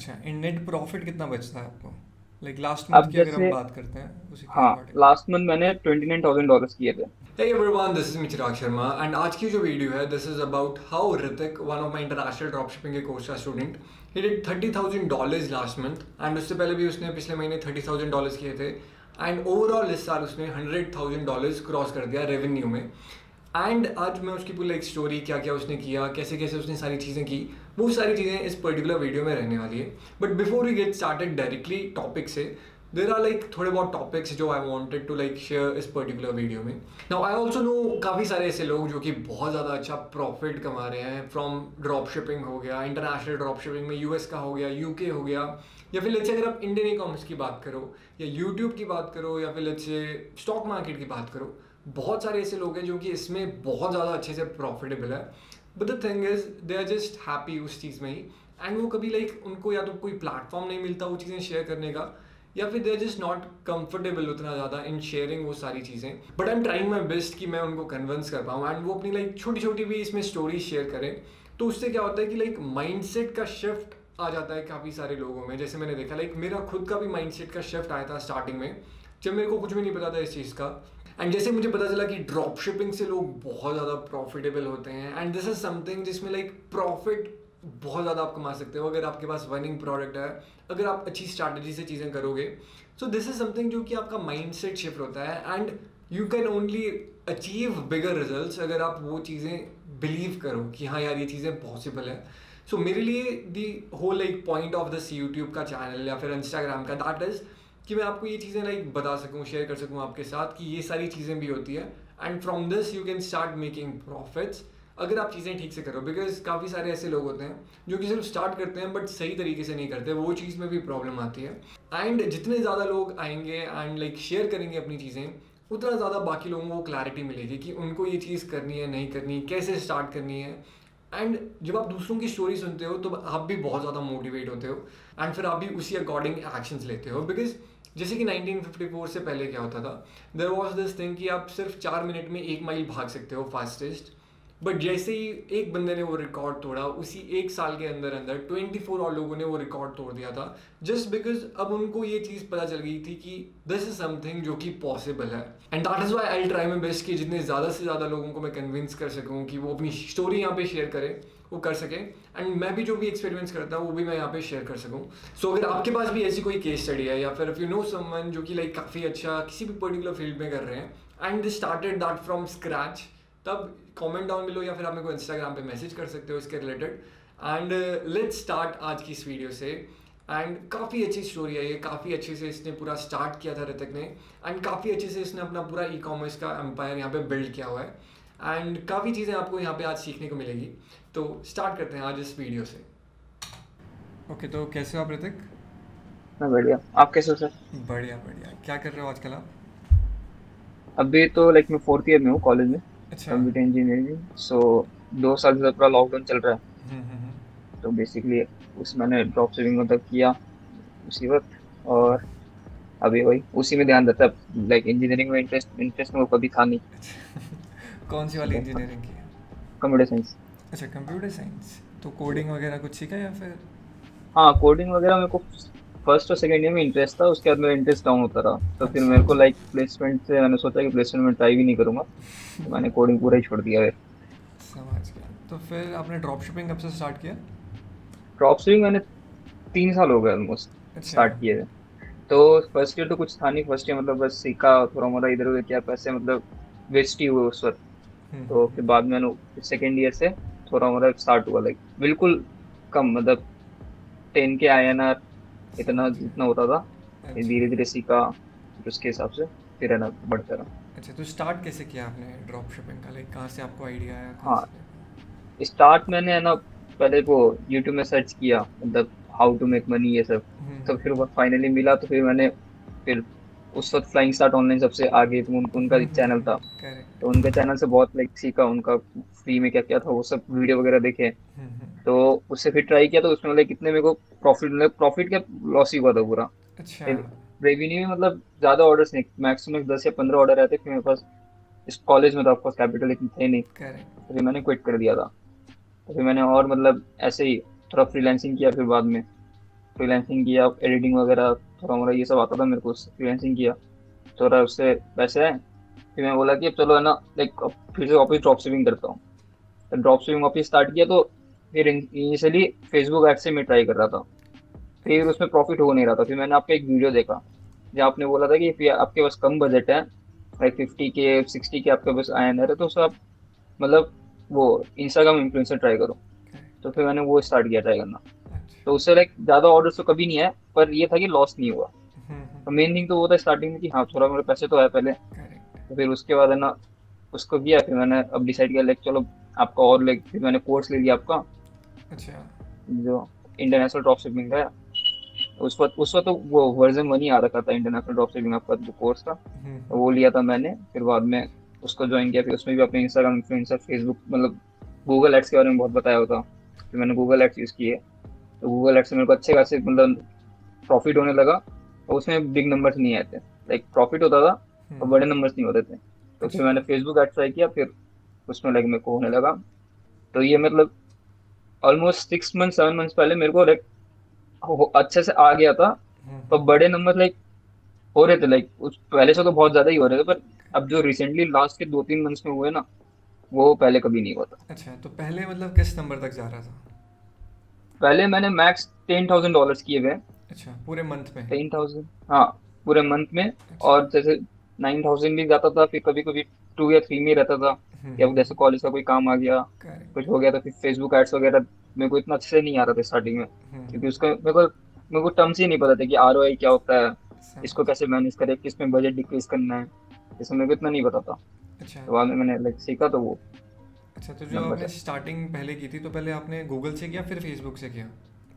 अच्छा इन net profit कितना बचता है आपको? लाइक लास्ट मंथ की अगर हम बात करते हैं उसी हाँ लास्ट मंथ मैंने ट्वेंटी नाइन थाउज़ेंड डॉलर किए थे। Hey everyone, this is me Chirag Sharma and आज की जो वीडियो है this is about how Ritik, one of my international dropshipping के कोर्स का student he did thirty thousand dollars last month and उससे पहले भी उसने पिछले महीने थर्टी थाउज़ेंड डॉलर्स किए थे एंड ओवरऑल इस साल उसने हंड्रेड थाउज़ेंड डॉलर्स क्रॉस कर दिया रेवेन्यू में। एंड आज मैं उसकी पूरी एक स्टोरी क्या क्या उसने किया कैसे कैसे उसने सारी चीज़ें की, वो सारी चीज़ें इस पर्टिकुलर वीडियो में रहने वाली है। But before you get started directly topic से देर आर लाइक थोड़े बहुत टॉपिक्स जो I wanted to like share इस पर्टिकुलर वीडियो में। नाउ आई ऑल्सो नो काफ़ी सारे ऐसे लोग जो कि बहुत ज़्यादा अच्छा प्रॉफिट कमा रहे हैं फ्रॉम ड्रॉप शिपिंग हो गया इंटरनेशनल ड्रॉप शिपिंग में यूएस का हो गया यूके हो गया, या फिर लेट्स अगर आप इंडियन ई कॉमर्स की बात करो, या यूट्यूब की बात करो, या फिर लेट्स स्टॉक मार्केट की बात करो बहुत सारे ऐसे लोग हैं जो कि इसमें बहुत ज़्यादा अच्छे से प्रॉफिटेबल है। But the thing is they are just happy उस चीज़ में ही। एंड वो कभी लाइक like, उनको या तो कोई प्लेटफॉर्म नहीं मिलता वो चीज़ें शेयर करने का या फिर they are just not comfortable उतना ज़्यादा इन शेयरिंग वो सारी चीज़ें। But I am trying my best कि मैं उनको कन्विंस कर पाऊँ। एंड वो अपनी लाइक छोटी छोटी भी इसमें स्टोरी शेयर करें। तो उससे क्या होता है कि लाइक माइंडसेट का शिफ्ट आ जाता है काफ़ी सारे लोगों में। जैसे मैंने देखा लाइक मेरा खुद का भी माइंडसेट का शिफ्ट आया था स्टार्टिंग में। जब मेरे को कुछ भी नहीं पता था इस चीज़ का एंड जैसे मुझे पता चला कि ड्रॉप शिपिंग से लोग बहुत ज़्यादा प्रॉफिटेबल होते हैं एंड दिस इज़ समथिंग जिसमें लाइक प्रॉफिट बहुत ज़्यादा आप कमा सकते हो अगर आपके पास वर्निंग प्रोडक्ट है अगर आप अच्छी स्ट्रैटेजी से चीज़ें करोगे। सो दिस इज़ समथिंग जो कि आपका माइंड सेट शिफ्ट होता है and you can only achieve bigger result अगर आप वो चीज़ें बिलीव करो कि हाँ यार ये चीज़ें पॉसिबल है। सो so, मेरे लिए the whole like point of this YouTube का चैनल या फिर इंस्टाग्राम का दैट इज़ कि मैं आपको ये चीज़ें लाइक बता सकूँ शेयर कर सकूँ आपके साथ कि ये सारी चीज़ें भी होती है। And from this you can start making profits अगर आप चीज़ें ठीक से करो बिकॉज़ काफ़ी सारे ऐसे लोग होते हैं जो कि सिर्फ़ स्टार्ट करते हैं बट सही तरीके से नहीं करते। वो चीज़ में भी प्रॉब्लम आती है। एंड जितने ज़्यादा लोग आएँगे एंड लाइक शेयर करेंगे अपनी चीज़ें, उतना ज़्यादा बाकी लोगों को क्लैरिटी मिलेगी कि उनको ये चीज़ करनी है, नहीं करनी कैसे स्टार्ट करनी है। एंड जब आप दूसरों की स्टोरी सुनते हो तो आप भी बहुत ज़्यादा मोटिवेट होते हो। एंड फिर आप भी उसी अकॉर्डिंग एक्शंस लेते हो। बिकॉज़ जैसे कि 1954 से पहले क्या होता था देर वॉज़ दिस थिंग कि आप सिर्फ़ चार मिनट में एक माइल भाग सकते हो फास्टेस्ट बट जैसे ही एक बंदे ने वो रिकॉर्ड तोड़ा, उसी एक साल के अंदर अंदर 24 और लोगों ने वो रिकॉर्ड तोड़ दिया था जस्ट बिकॉज़ अब उनको ये चीज़ पता चल गई थी कि दिस इज़ समथिंग जो कि पॉसिबल है। And that is why I try my best कि जितने ज़्यादा से ज़्यादा लोगों को मैं कन्विंस कर सकूँ कि वो अपनी स्टोरी यहाँ पे शेयर करें। वो कर सकें। एंड मैं भी जो भी एक्सपीरियंस करता हूँ वो भी मैं यहाँ पे शेयर कर सकूँ। सो so, अगर आपके पास भी ऐसी कोई केस स्टडी है या फिर यू नो समवन जो कि लाइक काफ़ी अच्छा किसी भी पर्टिकुलर फ़ील्ड में कर रहे हैं and started that from scratch तब कमेंट डाउन मिलो या फिर आप मेरे को इंस्टाग्राम पे मैसेज कर सकते हो इसके रिलेटेड एंड लेट्स स्टार्ट आज की इस वीडियो से। एंड काफ़ी अच्छी स्टोरी है ये काफ़ी अच्छे से इसने पूरा स्टार्ट किया था ऋतिक ने। एंड काफ़ी अच्छे से इसने अपना पूरा ई कॉमर्स का एम्पायर यहाँ पे बिल्ड किया हुआ है। एंड काफ़ी चीज़ें आपको यहाँ पे आज सीखने को मिलेगी। तो स्टार्ट करते हैं आज इस वीडियो से। ओके okay, तो कैसे हो आप ऋतिक? मैं बढ़िया। आप कैसे हो सर बढ़िया बढ़िया। क्या कर रहे हो आजकल आप? अभी तो लाइक मैं फोर्थ ईयर में हूँ कॉलेज में अच्छा। कंप्यूटर इंजीनियरिंग सो दो साल से पूरा लॉकडाउन चल रहा है। हम्म, हम्म, हम्म। तो बेसिकली उस मैंने ड्रॉप शिपिंग मतलब किया उसी वक्त और अभी वही उसी में ध्यान देता लाइक इंजीनियरिंग में इंटरेस्ट इंटरेस्ट में वो कभी था नहीं। कौन सी वाली इंजीनियरिंग की कंप्यूटर साइंस अच्छा कंप्यूटर साइंस तो कोडिंग वगैरह कुछ सीखा या फिर? हाँ कोडिंग वगैरह मेरे को फ़र्स्ट और सेकंड ईयर में इंटरेस्ट था उसके बाद मेरा इंटरेस्ट डाउन होता रहा। तो फिर मेरे को लाइक प्लेसमेंट से मैंने सोचा कि प्लेसमेंट में ट्राई भी नहीं करूँगा। तो मैंने कोडिंग पूरा ही छोड़ दिया फिर। समझ गया। तो फिर आपने ड्रॉप शिपिंग कब से स्टार्ट किया? ड्रॉप शिपिंग मैंने तीन साल हो गए ऑलमोस्ट अच्छा। स्टार्ट किए थे तो फ़र्स्ट ईयर तो कुछ था नहीं फ़र्स्ट ईयर मतलब बस सीखा थोड़ा मोड़ा इधर उधर किया पैसे मतलब वेस्ट ही हुए उस वक्त। हम्म, तो फिर बाद में सेकेंड ईयर से थोड़ा मोड़ा स्टार्ट हुआ लाइक बिल्कुल कम मतलब टेन के आई एन आर इतना जितना होता था अच्छा। धीरे धीरे सीखा फिर उसके हिसाब से फिर है ना बढ़ता रहा। अच्छा तो स्टार्ट कैसे किया आपने ड्रॉप शिपिंग का? लाइक कहाँ से आपको आइडिया आया हाँ। स्टार्ट मैंने है ना पहले वो यूट्यूब में सर्च किया मतलब हाउ टू मेक मनी ये सब। हम्म, तो फिर वो फाइनली मिला तो फिर मैंने फिर उस वक्त फ्लाइंग स्टार्ट ऑनलाइन सबसे आगे तो उन, उनका एक चैनल था। तो उनके चैनल से बहुत लाइक सीखा उनका फ्री में क्या क्या था वो सब वीडियो वगैरह देखे। हम्म, हम्म, तो उससे फिर ट्राई किया तो उसमें मतलब कितने मेरे को प्रॉफिट मतलब प्रॉफिट क्या? लॉस ही हुआ था पूरा। अच्छा। रेवेन्यू में मतलब ज़्यादा ऑर्डर्स नहीं मैक्सिमम दस या पंद्रह ऑर्डर रहते फिर मेरे पास इस कॉलेज में तो ऑफकोर्स कैपिटल इतने थे नहीं। तो फिर मैंने क्विट कर दिया था। तो फिर मैंने और मतलब ऐसे ही थोड़ा फ्रीलांसिंग किया फिर बाद में। फ्रीलांसिंग किया एडिटिंग वगैरह थोड़ा मोड़ा ये सब आता था मेरे को फ्रीलांसिंग किया। थोड़ा उससे पैसे आए फिर मैं बोला कि अब चलो है ना लाइक फिर से वापस ड्रॉप शिपिंग करता हूँ। ड्रॉप शिपिंग वापस स्टार्ट किया तो फिर इनिशियली फेसबुक एड से मैं ट्राई कर रहा था। फिर उसमें प्रॉफिट हो नहीं रहा था। फिर मैंने आपका एक वीडियो देखा जहाँ आपने बोला था कि आपके पास कम बजट है like fifty K sixty K आपके पास आए है तो सब मतलब वो इंस्टाग्राम इन्फ्लुएंसर ट्राई करो। तो फिर मैंने वो स्टार्ट किया ट्राई करना। तो उससे लाइक ज़्यादा ऑर्डर तो कभी नहीं आया पर ये था कि लॉस नहीं हुआ। हम्म, हम्म। तो मेन थिंग तो वो था स्टार्टिंग में कि हाँ थोड़ा मेरे पैसे तो आए पहले। तो फिर उसके बाद है ना उसको किया फिर मैंने अब डिसाइड किया लाइक चलो आपका और लाइक फिर मैंने कोर्स ले लिया आपका। अच्छा। जो इंटरनेशनल ड्रॉप शिपिंग है उस वक्त उस वक्त तो वो वर्जन वन ही आ रखा था इंटरनेशनल ड्रॉप शिपिंग आपका जो कोर्स था। हम्म। तो वो लिया था मैंने फिर बाद में उसको ज्वाइन किया फिर उसमें भी अपने इंस्टाग्राम इन्फ्लुएंसर फेसबुक मतलब गूगल एड्स के बारे में बहुत बताया होता। फिर मैंने गूगल एड्स यूज़ किए। तो गूगल एड्स से मेरे को अच्छे खासे मतलब प्रॉफिट होने लगा और उसमें बिग नंबर्स नहीं आए थे। लाइक प्रॉफिट होता था और हम्म। बड़े नंबर्स नहीं होते थे। तो फिर मैंने फेसबुक एड ट्राई किया फिर उसमें लाइक मेरे को होने लगा। तो ये मतलब almost six month seven months पहले मेरे को लाइक अच्छे से आ गया था। हम्म। तो बड़े नंबर लाइक हो रहे थे लाइक उस पहले से तो बहुत ज़्यादा ही हो रहे थे पर अब जो रिसेंटली लास्ट के दो तीन मंथ्स में हुए ना वो पहले कभी नहीं हुआ था। अच्छा तो पहले मतलब किस नंबर तक जा रहा था? पहले मैंने मैक्स टेन थाउज़ेंड डॉलर किए हुए अच्छा पूरे मंथ में? टेन थाउज़ेंड हाँ पूरे मंथ में। अच्छा। और जैसे नाइन थाउज़ेंड भी जाता था फिर कभी कभी टू या थ्री में रहता था। हम्म। या जैसे कॉलेज का कोई काम आ गया कुछ हो गया तो फिर फेसबुक एड्स वगैरह मेरे को इतना अच्छे से नहीं आ रहा था स्टार्टिंग में। हम्म। क्योंकि उसका मेरे को मेरे को टर्म्स ही नहीं पता था कि आर क्या होता है इसको कैसे मैनेज करे किसमें बजट डिक्रीज करना है इसमें मेरे को इतना नहीं पता था। अच्छा। बाद में मैंने लाइक सीखा तो वो। अच्छा तो जो आपने स्टार्टिंग पहले की थी तो पहले आपने गूगल से किया फिर फेसबुक से किया?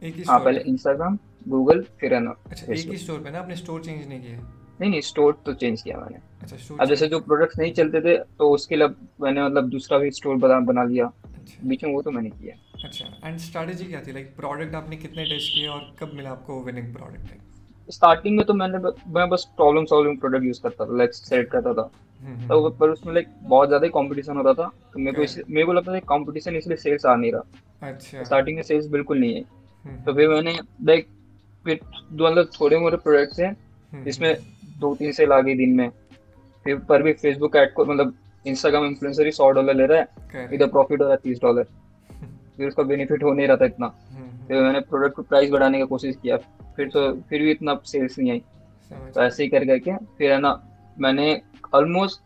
एक ही हाँ पहले इंस्टाग्राम गूगल फिर है ना अच्छा एक ही स्टोर पे ना? आपने स्टोर चेंज नहीं किया? नहीं नहीं स्टोर तो चेंज किया मैंने। अच्छा अब जैसे जो प्रोडक्ट्स नहीं चलते थे तो उसके लिए मैंने मतलब दूसरा भी स्टोर बना बना लिया। अच्छा। बीच में वो तो मैंने किया। अच्छा एंड स्ट्रेटजी क्या थी? लाइक प्रोडक्ट आपने कितने टेस्ट किए और कब मिला आपको विनिंग प्रोडक्ट स्टार्टिंग में तो मैंने मैं बस प्रॉब्लम सॉल्विंग प्रोडक्ट यूज़ करता था लाइक सेट करता था। तो पर उसमें लाइक बहुत ज़्यादा ही कंपटीशन होता था। तो मेरे को मेरे को लगता था कंपटीशन इसलिए सेल्स आ नहीं रहा। अच्छा। स्टार्टिंग में सेल्स बिल्कुल नहीं है। हम्म, तो फिर मैंने लाइक फिर दो मतलब थोड़े मोटे प्रोडक्ट्स हैं हम्म, जिसमें दो तीन सेल आ गई दिन में। फिर पर भी फेसबुक एड को मतलब इंस्टाग्राम इन्फ्लुएंसर ही सौ डॉलर ले रहा है इधर प्रॉफिट हो रहा है तीस डॉलर फिर उसका बेनिफिट हो नहीं रहा था इतना। फिर मैंने प्रोडक्ट को प्राइस बढ़ाने की कोशिश किया। फिर तो फिर भी इतना सेल्स नहीं आई। तो ऐसे ही कर करके फिर है ना मैंने ऑलमोस्ट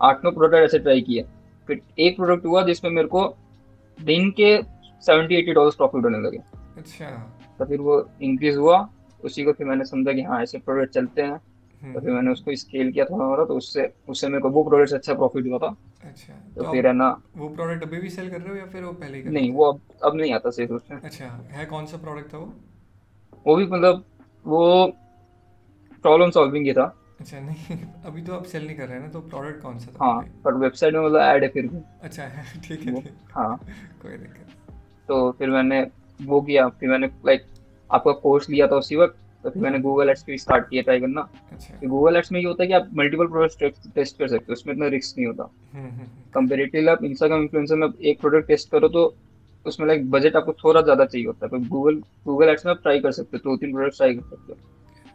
आठ नौ प्रोडक्ट ऐसे ट्राई किए। फिर एक प्रोडक्ट हुआ जिसमें मेरे को दिन के सेवेंटी एटी डॉलर प्रॉफिट होने लगे। अच्छा। तो फिर वो इंक्रीज हुआ उसी को फिर मैंने समझा कि हाँ ऐसे प्रोडक्ट चलते हैं। तो फिर मैंने उसको स्केल किया थोड़ा थोड़ा तो उससे उससे मेरे को वो प्रोडक्ट अच्छा प्रॉफिट हुआ था। अच्छा। तो, तो फिर है ना वो प्रोडक्ट अभी भी सेल कर रहे हो या फिर वो पहले नहीं वो अब अब नहीं आता सेल उसमें। अच्छा है कौन सा प्रोडक्ट था वो? वो भी मतलब वो प्रॉब्लम सॉल्विंग ही था। अच्छा नहीं अभी तो आप सेल नहीं कर रहे हैं ना तो प्रोडक्ट कौन सा था? हाँ पर वेबसाइट में मतलब ऐड है फिर भी। अच्छा है ठीक। है। हाँ कोई दिक्कत तो फिर मैंने वो किया फिर मैंने लाइक आपका कोर्स लिया था उसी वक्त तो फिर मैंने गूगल एड्स भी स्टार्ट किया ट्राई करना। अच्छा। गूगल एड्स में ये होता है कि आप मल्टीपल प्रोडक्ट्स टेस्ट कर सकते हो उसमें इतना रिस्क नहीं होता। कंपेरेटिवली आप इंस्टाग्राम इन्फ्लुएंसर में एक प्रोडक्ट टेस्ट करो तो उसमें लाइक बजट आपको थोड़ा ज़्यादा चाहिए होता है। गूगल गूगल एड्स में आप ट्राई कर सकते हो दो तीन प्रोडक्ट ट्राई कर सकते हो।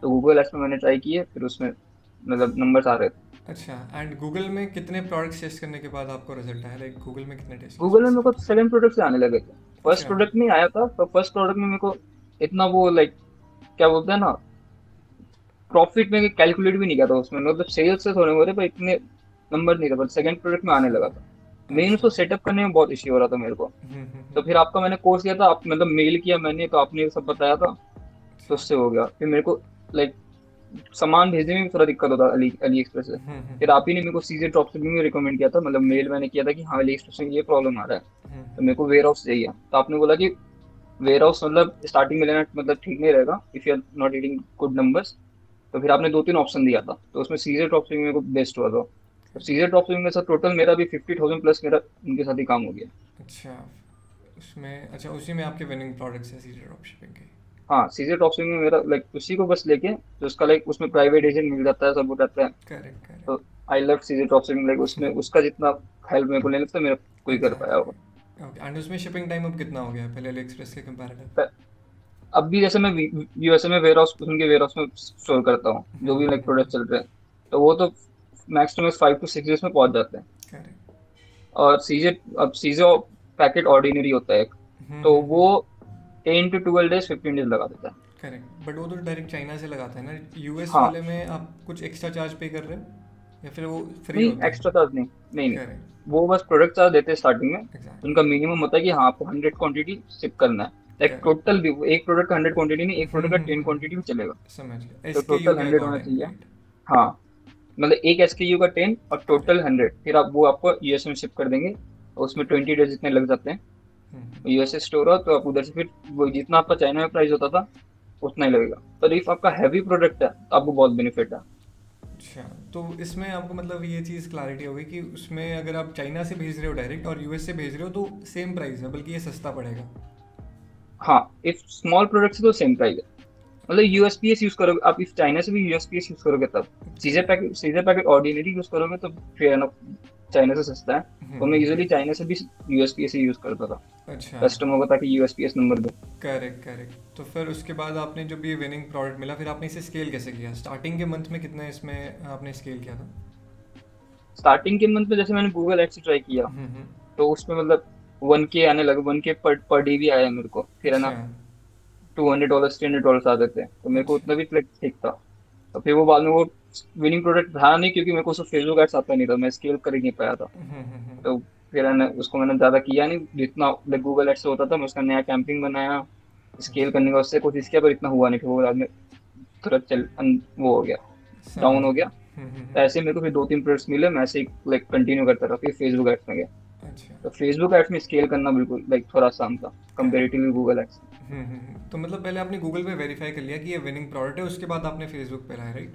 तो गूगल एड्स में मैंने ट्राई किए फिर उसमें मतलब नंबर्स आ रहे थे। अच्छा एंड गूगल में कितने प्रोडक्ट्स टेस्ट करने के बाद आपको रिज़ल्ट आया? लाइक गूगल में कितने टेस्ट गूगल में मेरे को सेवन प्रोडक्ट्स आने लगे थे। फ़र्स्ट अच्छा। प्रोडक्ट नहीं आया था तो फ़र्स्ट प्रोडक्ट में मेरे को इतना वो लाइक क्या बोलते हैं ना प्रॉफिट में कैलकुलेट भी नहीं किया था उसमें। मतलब सेल्स से थोड़े हो रहे पर इतने नंबर नहीं था पर सेकंड प्रोडक्ट में आने लगा था। मेन उसको सेटअप करने में बहुत इश्यू हो रहा था मेरे को। हम्म, हम्म, हम्म। तो फिर आपका मैंने कोर्स किया था आप मतलब मेल किया मैंने तो आपने सब बताया था तो उससे हो गया। फिर मेरे को लाइक सामान भेजने में थोड़ा दिक्कत होता अली अली एक्सप्रेस से। फिर आप ही ने मेरे को सीज़न ड्रॉप से भी रिकमेंड किया था मतलब मेल मैंने किया था कि हाँ अली एक्सप्रेस में ये प्रॉब्लम आ रहा है। तो मेरे को वेयर हाउस चाहिए। तो आपने बोला कि वेयर हाउस मतलब स्टार्टिंग में लेना मतलब ठीक नहीं रहेगा if you are not reading good numbers तो फिर आपने दो तीन ऑप्शन दिया था। तो उसमें सीजर ड्रॉप शिपिंग मेरे को बेस्ट हुआ था। तो सीजर ड्रॉप शिपिंग में सर टोटल मेरा भी फिफ्टी थाउज़ेंड प्लस मेरा उनके साथ ही काम हो गया। अच्छा। उसमें अच्छा उसी में आपके विनिंग प्रोडक्ट्स है सीजर ड्रॉप शिपिंग के। हाँ ड्रॉप शिपिंग में मेरा लाइक उसी को बस लेके तो उसका लाइक उसमें प्राइवेट एजेंट मिल जाता है सब हो जाता है। करेक्ट तो I love drop shipping like उसमें उसका जितना हेल्प मेरे को नहीं लगता मेरा कोई कर पाया होगा। ओके एंड उसमें शिपिंग टाइम अब कितना हो गया पहले अली एक्सप्रेस के कंपैरेटिव अब भी जैसे मैं यूएसए में वेयर हाउस उनके वेयर हाउस में स्टोर करता हूँ जो भी लाइक प्रोडक्ट चल रहे हैं। तो वो तो max two max five to six days में पहुँच जाते हैं। और सीजे अब सीजे पैकेट ऑर्डिनरी होता है तो वो ट्वेल्व डेज़ फिफ्टीन डेज़ लगा देता है। करेक्ट बट वो तो डायरेक्ट चाइना से लगाते हैं ना। यूएस हाँ। वाले में आप कुछ एक्स्ट्रा चार्ज पे कर रहे हैं? या फिर वो फ्री नहीं एक्स्ट्रा चार्ज नहीं। नहीं नहीं। वो बस प्रोडक्ट चार्ज देते हैं स्टार्टिंग में। एग्जैक्ट उनका मिनिमम होता है कि हाँ आपको हंड्रेड क्वांटिटी शिप करना है। लाइक टोटल भी एक प्रोडक्ट का हंड्रेड क्वांटिटी नहीं एक प्रोडक्ट का हम्म, टेन हम्म, क्वांटिटी भी चलेगा। समझ गया। तो 100 होना चाहिए। हाँ। मतलब एक एसकेयू का टेन और टोटल हंड्रेड फिर आप वो आपको यूएस में शिप कर देंगे। उसमें ट्वेंटी डेज़ जितने लग जाते हैं। हम्म, यूएसए स्टोर हो तो आप उधर से फिर वो जितना आपका चाइना में प्राइस होता था उतना ही लगेगा। पर इफ़ आपका हैवी प्रोडक्ट है तो आपको बहुत बेनिफिट है। अच्छा तो इसमें आपको मतलब ये चीज़ क्लैरिटी होगी कि उसमें अगर आप चाइना से भेज रहे हो डायरेक्ट और यूएस से भेज रहे हो तो सेम प्राइस है बल्कि ये सस्ता पड़ेगा। हाँ इफ़ स्मॉल प्रोडक्ट से तो सेम प्राइस है। मतलब यूएसपीएस यूज़ करोगे आप इफ़ चाइना से भी यूएसपीएस यूज़ करोगे तब। सीजर पैकेट सीजर पैकेट ऑर्डिनरी यूज़ करोगे तो फिर चाइना से सस्ता है। तो मैं यूजुअली चाइना से भी यूएसपीएस ही यूज़ करता था। अच्छा। कस्टमर को ताकि यूएसपीएस नंबर दे। करेक्ट करेक्ट तो फिर उसके बाद आपने जब ये विनिंग प्रोडक्ट मिला फिर आपने इसे स्केल कैसे किया? स्टार्टिंग के मंथ में कितना इसमें आपने स्केल किया था? स्टार्टिंग के मंथ में जैसे मैंने गूगल एड्स ट्राई किया हम्म, हम्म, तो उसमें मतलब वन के आने लगे वन के पर पर डे भी आया मेरे को। फिर है ना अच्छा, two hundred dollar three hundred dollar आ जाते हैं तो मेरे को उतना भी ठीक था। तो फिर वो बाद में वो विनिंग प्रोडक्ट था नहीं क्योंकि मेरे को उसको फेसबुक एड्स आता नहीं था मैं स्केल कर ही नहीं पाया था। तो फिर है ना उसको मैंने ज़्यादा किया नहीं जितना गूगल एड्स होता था मैं उसका नया कैंपिंग बनाया स्केल करने का उससे कोशिश किया पर इतना हुआ नहीं फिर वो बाद में थोड़ा चल वो हो गया डाउन हो गया। तो ऐसे मेरे को फिर दो तीन प्रोडक्ट्स मिले मैं ऐसे लाइक कंटिन्यू करता रहा फिर फेसबुक एड्स में गया। अच्छा। तो फेसबुक एड्स में स्केल करना बिल्कुल लाइक थोड़ा आसान था कंपेरेटिवली गूगल एड्स। तो मतलब पहले आपने गूगल पे वेरीफाई कर लिया कि ये विनिंग प्रोडक्ट है उसके बाद आपने फेसबुक पे लाया राइट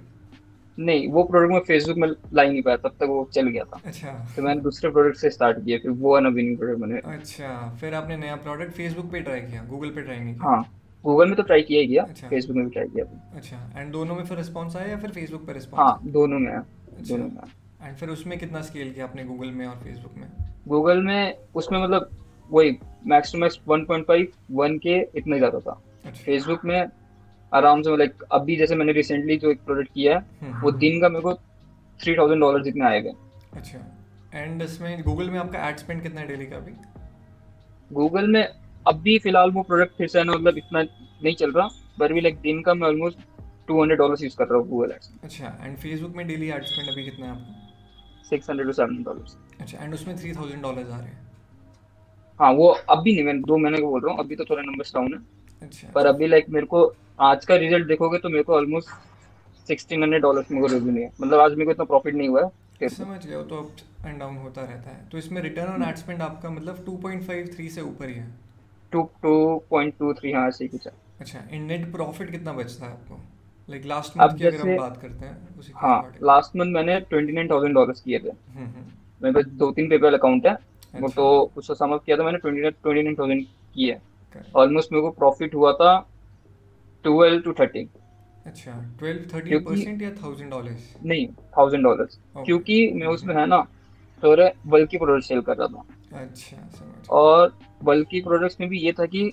नहीं वो प्रोडक्ट मैं फेसबुक में ला ही नहीं पाया तब तक वो चल गया था। अच्छा। तो मैंने दूसरे प्रोडक्ट से स्टार्ट किया फिर वो ना विनिंग प्रोडक्ट बने अच्छा फिर आपने नया प्रोडक्ट फेसबुक पे ट्राई किया गूगल पे ट्राई नहीं किया? हाँ गूगल में तो ट्राई किया ही किया अच्छा। फेसबुक में भी ट्राई किया। अच्छा एंड दोनों में फिर रिस्पॉन्स आया या फिर फेसबुक पे रिस्पॉन्स हाँ दोनों में अच्छा। दोनों में एंड फिर उसमें कितना स्केल किया आपने गूगल में और फेसबुक में? गूगल में उसमें मतलब वही मैक्स टू मैक्स 1.5 1 के इतना ही ज़्यादा था। अच्छा। फेसबुक में आराम से लाइक अभी जैसे मैंने रिसेंटली जो एक प्रोडक्ट किया है हम्म, वो हम्म, दिन का मेरे को थ्री थाउज़ेंड डॉलर जितने आए गए। अच्छा। एंड इसमें गूगल में आपका एड स्पेंड कितना है डेली का अभी? गूगल में अभी फ़िलहाल वो प्रोडक्ट फिर से ना मतलब इतना नहीं चल रहा पर भी लाइक दिन का मैं almost two hundred dollar use कर रहा हूँ गूगल एड्स अच्छा एंड फेसबुक में डेली एड स्पेंड अभी कितना है आपका? Six hundred to seven dollar अच्छा एंड उसमें थ्री थाउज़ेंड डॉलर्स आ रहे हैं। हाँ वो अभी नहीं मैं दो महीने को बोल रहा हूँ अभी तो थोड़ा नंबर डाउन है। अच्छा। पर अभी लाइक मेरे को आज का रिज़ल्ट देखोगे तो मेरे को ऑलमोस्ट सिक्सटीन हंड्रेड डॉलर मेरे को रेवेन्यू है। मतलब आज मेरे को इतना प्रॉफिट नहीं हुआ है। समझ गया तो अप एंड डाउन होता रहता है। तो इसमें रिटर्न ऑन एड स्पेंड आपका मतलब 2.53 से ऊपर ही है। Two two point two three हाँ ऐसे कुछ अच्छा इन नेट प्रॉफिट कितना बचता है आपको? लाइक लास्ट मंथ की अगर हम बात करते हैं उसी हाँ लास्ट मंथ मैंने ट्वेंटी नाइन थाउज़ेंड डॉलर किए थे। हम्म, हम्म, मेरे पास दो तीन पेपल अकाउंट है। अच्छा, तो उसको सम अप किया था मैंने ट्वेंटी ट्वेंटी नाइन थाउज़ेंड किए ऑलमोस्ट मेरे को प्रॉफिट हुआ था ट्वेल्व टू थर्टीन अच्छा 12 13 क्योंकि- परसेंट या थाउज़ेंड डॉलर्स नहीं थाउज़ेंड क्योंकि मैं उसमें है ना थोड़े बल्कि प्रोडक्ट सेल कर रहा था। अच्छा और बल्कि प्रोडक्ट्स में भी ये था कि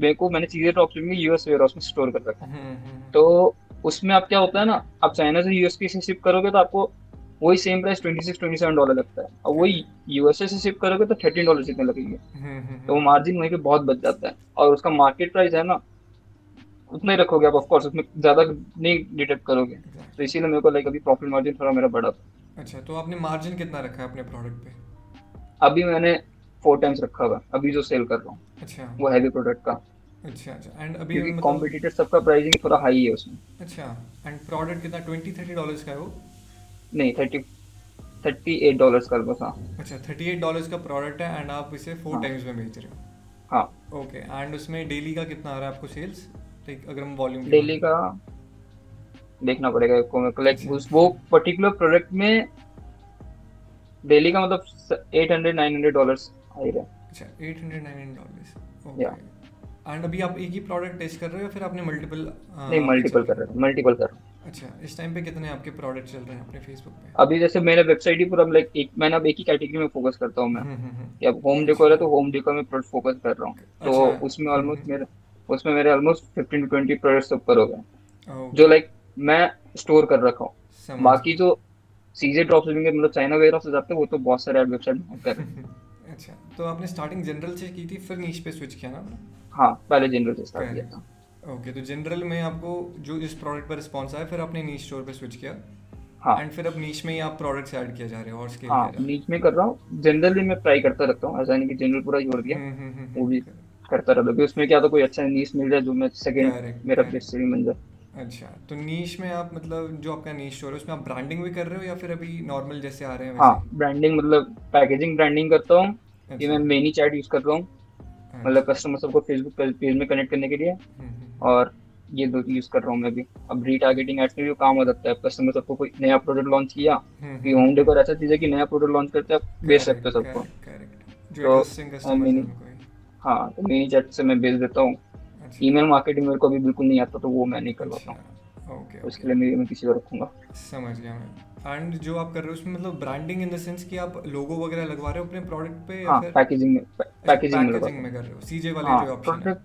मेरे को मैंने चीज़ें ड्रॉप में यूएस वेयर में स्टोर कर रखा हम्म, हम्म, हम्म, तो उसमें आप क्या होता है ना आप चाइना से यूएसपी से शिप करोगे तो आपको वही same price twenty six twenty seven dollar लगता है। और वही यूएसए से शिप करोगे तो थर्टीन डॉलर जितने लगेंगे। तो मार्जिन वहीं पे बहुत बच जाता है। और उसका मार्केट प्राइस है ना उतना ही रखोगे आप ऑफकोर्स उसमें ज़्यादा नहीं डिटेक्ट करोगे। तो इसीलिए मेरे को लाइक अभी प्रॉफिट मार्जिन थोड़ा मेरा बढ़ा था। अच्छा तो आपने मार्जिन कितना रखा है अपने प्रोडक्ट पे? अभी मैंने फोर टाइम्स रखा हुआ अभी जो सेल कर रहा हूँ अच्छा। वो हैवी प्रोडक्ट का। अच्छा अच्छा। एंड अभी क्योंकि मतलब कॉम्पिटिटर सबका प्राइसिंग थोड़ा हाई है उसमें। अच्छा एंड प्रोडक्ट कितना 20 30 डॉलर्स का है वो? नहीं थर्टी थर्टी एट डॉलर का बस हाँ। अच्छा 38 डॉलर्स का प्रोडक्ट है एंड आप इसे फोर हाँ। टाइम्स में बेच रहे हो? हाँ। ओके एंड उसमें डेली का कितना आ रहा है आपको सेल्स लाइक अगर हम वॉल्यूम डेली का देखना पड़ेगा को को लाइक। उस वो पर्टिकुलर प्रोडक्ट में डेली का मतलब eight hundred nine hundred dollar आ ही रहा है अच्छा 800 900 डॉलर्स. ओके एंड अभी आप एक ही प्रोडक्ट टेस्ट कर रहे हो या फिर आपने मल्टीपल नहीं मल्टीपल कर रहा हूँ मल्टीपल कर रहा हूँ अच्छा इस टाइम पे कितने आपके प्रोडक्ट चल रहे हैं अपने फेसबुक पे अभी जैसे मेरा वेबसाइट ही पूरा लाइक एक मैंने अब एक ही कैटेगरी में फोकस करता हूँ मैं हम्म, हम्म, हम्म। कि अब होम डेकोर है तो होम डेकोर में फोकस कर रहा हूँ तो अच्छा। उसमें ऑलमोस्ट मेरा उसमें मेरे almost fifteen to twenty products ऊपर हो गए। जो लाइक मैं स्टोर कर रखा हूँ। बाकी जो सीधे ड्रॉप शिपिंग मतलब चाइना वगैरह से जाते हैं वो तो बहुत सारे ऐड वेबसाइट होते हैं। अच्छा तो आपने स्टार्टिंग जनरल से की थी फिर नीश पे स्विच किया ना हाँ पहले जनरल से स्टार्ट किया था। ओके तो जनरल में आपको जो इस प्रोडक्ट पर रिस्पॉन्स आया फिर आपने नीश स्टोर पे स्विच किया। हाँ। एंड फिर अब नीश में ही आप प्रोडक्ट्स ऐड किए जा रहे हो और स्केल हाँ किया नीच में कर रहा हूँ। जनरल मैं ट्राई करता रहता हूँ ऐसा नहीं कि जनरल पूरा छोड़ दिया है हम्म, हम्म, हम्म, वो भी करता रहता हूँ। उसमें क्या तो कोई अच्छा नीच मिल जाए जो मैं सेकंड मेरा. प्लेस से भी मिल जाए। अच्छा तो नीश में आप मतलब जो आपका नीश स्टोर है उसमें आप ब्रांडिंग भी कर रहे हो या फिर अभी नॉर्मल जैसे आ रहे हैं हाँ ब्रांडिंग मतलब पैकेजिंग ब्रांडिंग करता हूँ ये मैं अच्छा। मेनी चैट यूज़ कर रहा हूँ। अच्छा, मतलब कस्टमर सबको फेसबुक पेज में कनेक्ट करने के लिए। हम्म, हम्म, और ये दो यूज़ कर रहा हूँ मैं भी। अब रीटारगेटिंग एड्स में भी काम हो जाता है। कस्टमर सबको कोई नया प्रोडक्ट लॉन्च किया हम्म, कि होम डेकोर ऐसा चीज़ है कि नया प्रोडक्ट लॉन्च करते हैं बेच सकते हो सबको। करेक्ट जो तो हैं तो मेनी चैट से मैं बेच देता हूँ। अच्छा। ईमेल मार्केटिंग मेरे को अभी बिल्कुल नहीं आता तो वो मैं नहीं करवाता हूँ। अच्छा ओके तो इसके लिए मैं मैं किसी को रखूँगा। समझ गया मैं। एंड जो आप कर रहे हो उसमें मतलब ब्रांडिंग इन द सेंस कि आप लोगो वगैरह लगवा रहे हो अपने प्रोडक्ट पे या हाँ पैकेजिंग में पैकेजिंग में पैकेजिंग में कर रहे हो। सीजे वाले हाँ जो ऑप्शन है। प्रोडक्ट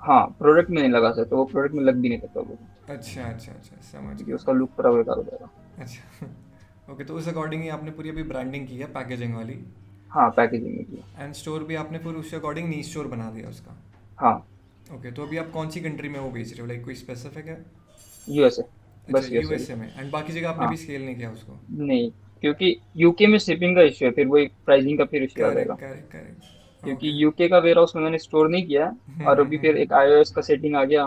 हाँ प्रोडक्ट में नहीं लगा सकते वो प्रोडक्ट में लग भी नहीं सकता वो। अच्छा अच्छा अच्छा समझ गया। उसका लुक पूरा बेकार हो। जाएगा अच्छा ओके तो उस अकॉर्डिंग ही आपने पूरी अभी ब्रांडिंग की है पैकेजिंग वाली। हाँ पैकेजिंग में किया। एंड स्टोर भी आपने फिर उसके अकॉर्डिंग नी स्टोर बना दिया उसका? हाँ। ओके तो अभी आप कौन सी कंट्री में वो बेच रहे हो? लाइक कोई स्पेसिफिक है? यूएसए बस अच्छा यूएसए यूएसए में। एंड बाकी जगह आपने हाँ। भी स्केल नहीं किया उसको? नहीं क्योंकि यूके में शिपिंग का इश्यू है फिर वही प्राइसिंग का फिर इश्यू आ जाएगा। करेक्ट करेक्ट क्योंकि यूके का वेयर हाउस में मैंने स्टोर नहीं किया और अभी फिर एक आईओएस का सेटिंग आ गया।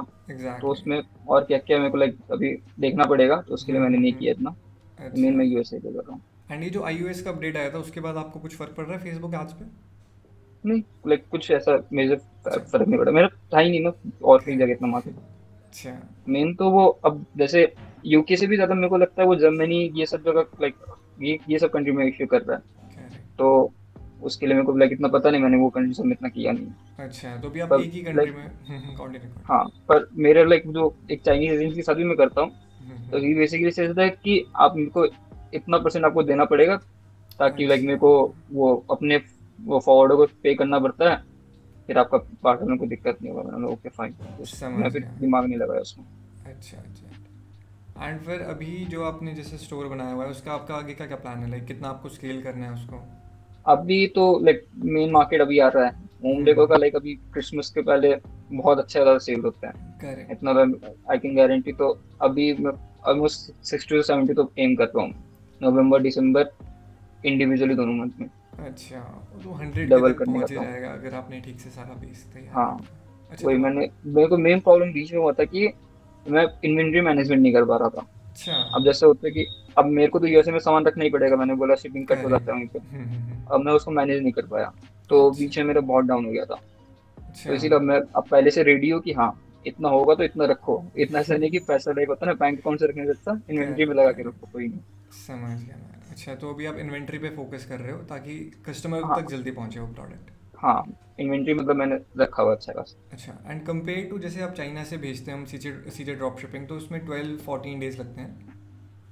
तो उसमें और क्या क्या मेरे को लाइक अभी देखना पड़ेगा तो उसके लिए मैंने नहीं किया इतना। मेन मैं अच्छा यूएसए पे कर रहा हूँ। एंड ये जो iOS का अपडेट आया था उसके बाद आपको कुछ फ़र्क पड़ रहा है फेसबुक एड्स पे? नहीं लाइक कुछ ऐसा मेजर फ़र्क नहीं पड़ा। मेरा था ही नहीं ना और कहीं जगह इतना मार्केट अच्छा। मेन तो वो अब जैसे यूके से भी ज़्यादा मेरे को लगता है वो जर्मनी ये सब जगह लाइक ये ये सब कंट्री में इश्यू कर रहा है। तो उसके लिए मेरे को लाइक इतना पता नहीं मैंने वो कंट्री सब इतना किया नहीं। अच्छा तो अभी आप एक ही कंट्री में हाँ पर मेरे लाइक जो एक चाइनीज़ एजेंसी के साथ भी मैं करता हूँ तो ये बेसिकली होता है कि आप मेरे को इतना परसेंट आपको देना पड़ेगा ताकि लाइक मेरे को वो अपने वो फॉरवर्डर को पे करना पड़ता है फिर आपका पार्टनर में कोई दिक्कत नहीं होगा मैंने ओके फाइन मैं फिर दिमाग नहीं लगाया उसमें। अच्छा अच्छा। एंड फिर अभी जो आपने जैसे स्टोर बनाया हुआ है उसका आपका आगे का क्या प्लान है? लाइक कितना आपको स्केल करना है उसको? अभी तो लाइक मेन मार्केट अभी आ रहा है। होम डेकोर का लाइक अभी क्रिसमस के पहले बहुत अच्छा ज़्यादा सेल होता है। इतना आई कैन गारंटी तो अभी मैं ऑलमोस्ट सिक्सटी टू सेवेंटी तो एम कर रहा हूँ। नवंबर दिसंबर इंडिविजुअली दोनों मंथ में। अच्छा तो हंड्रेड तक करने का जाएगा अगर आपने ठीक से सारा बेस तैयार हाँ, अच्छा वही तो- मैंने मेरे को मेन प्रॉब्लम बीच में हुआ था कि मैं इन्वेंट्री मैनेजमेंट नहीं कर पा रहा था। अच्छा। अब जैसे होता है कि अब मेरे को तो यूएसए में सामान रखना ही पड़ेगा मैंने बोला शिपिंग कट हो जाता है वहीं पे। हम्म, हम्म, हम्म, अब मैं उसको मैनेज नहीं कर पाया। तो बीच में मेरा बहुत डाउन हो गया था। तो अच्छा इसीलिए अब मैं अब पहले से रेडी हूँ कि हाँ इतना होगा तो इतना रखो। इतना ऐसा नहीं कि पैसा लाइक होता है ना बैंक अकाउंट से रखने से अच्छा इन्वेंट्री में लगा के रखो कोई नहीं। समझ गया मैं। अच्छा तो अभी आप इन्वेंट्री पे फोकस कर रहे हो ताकि कस्टमर हाँ। तक जल्दी पहुँचे वो प्रोडक्ट हाँ इन्वेंट्री मतलब मैंने रखा हुआ अच्छा खासा। अच्छा एंड कंपेयर टू जैसे आप चाइना से भेजते हैं हम सीधे सीधे ड्रॉप शिपिंग तो उसमें ट्वेल्व फोर्टीन डेज़ लगते हैं।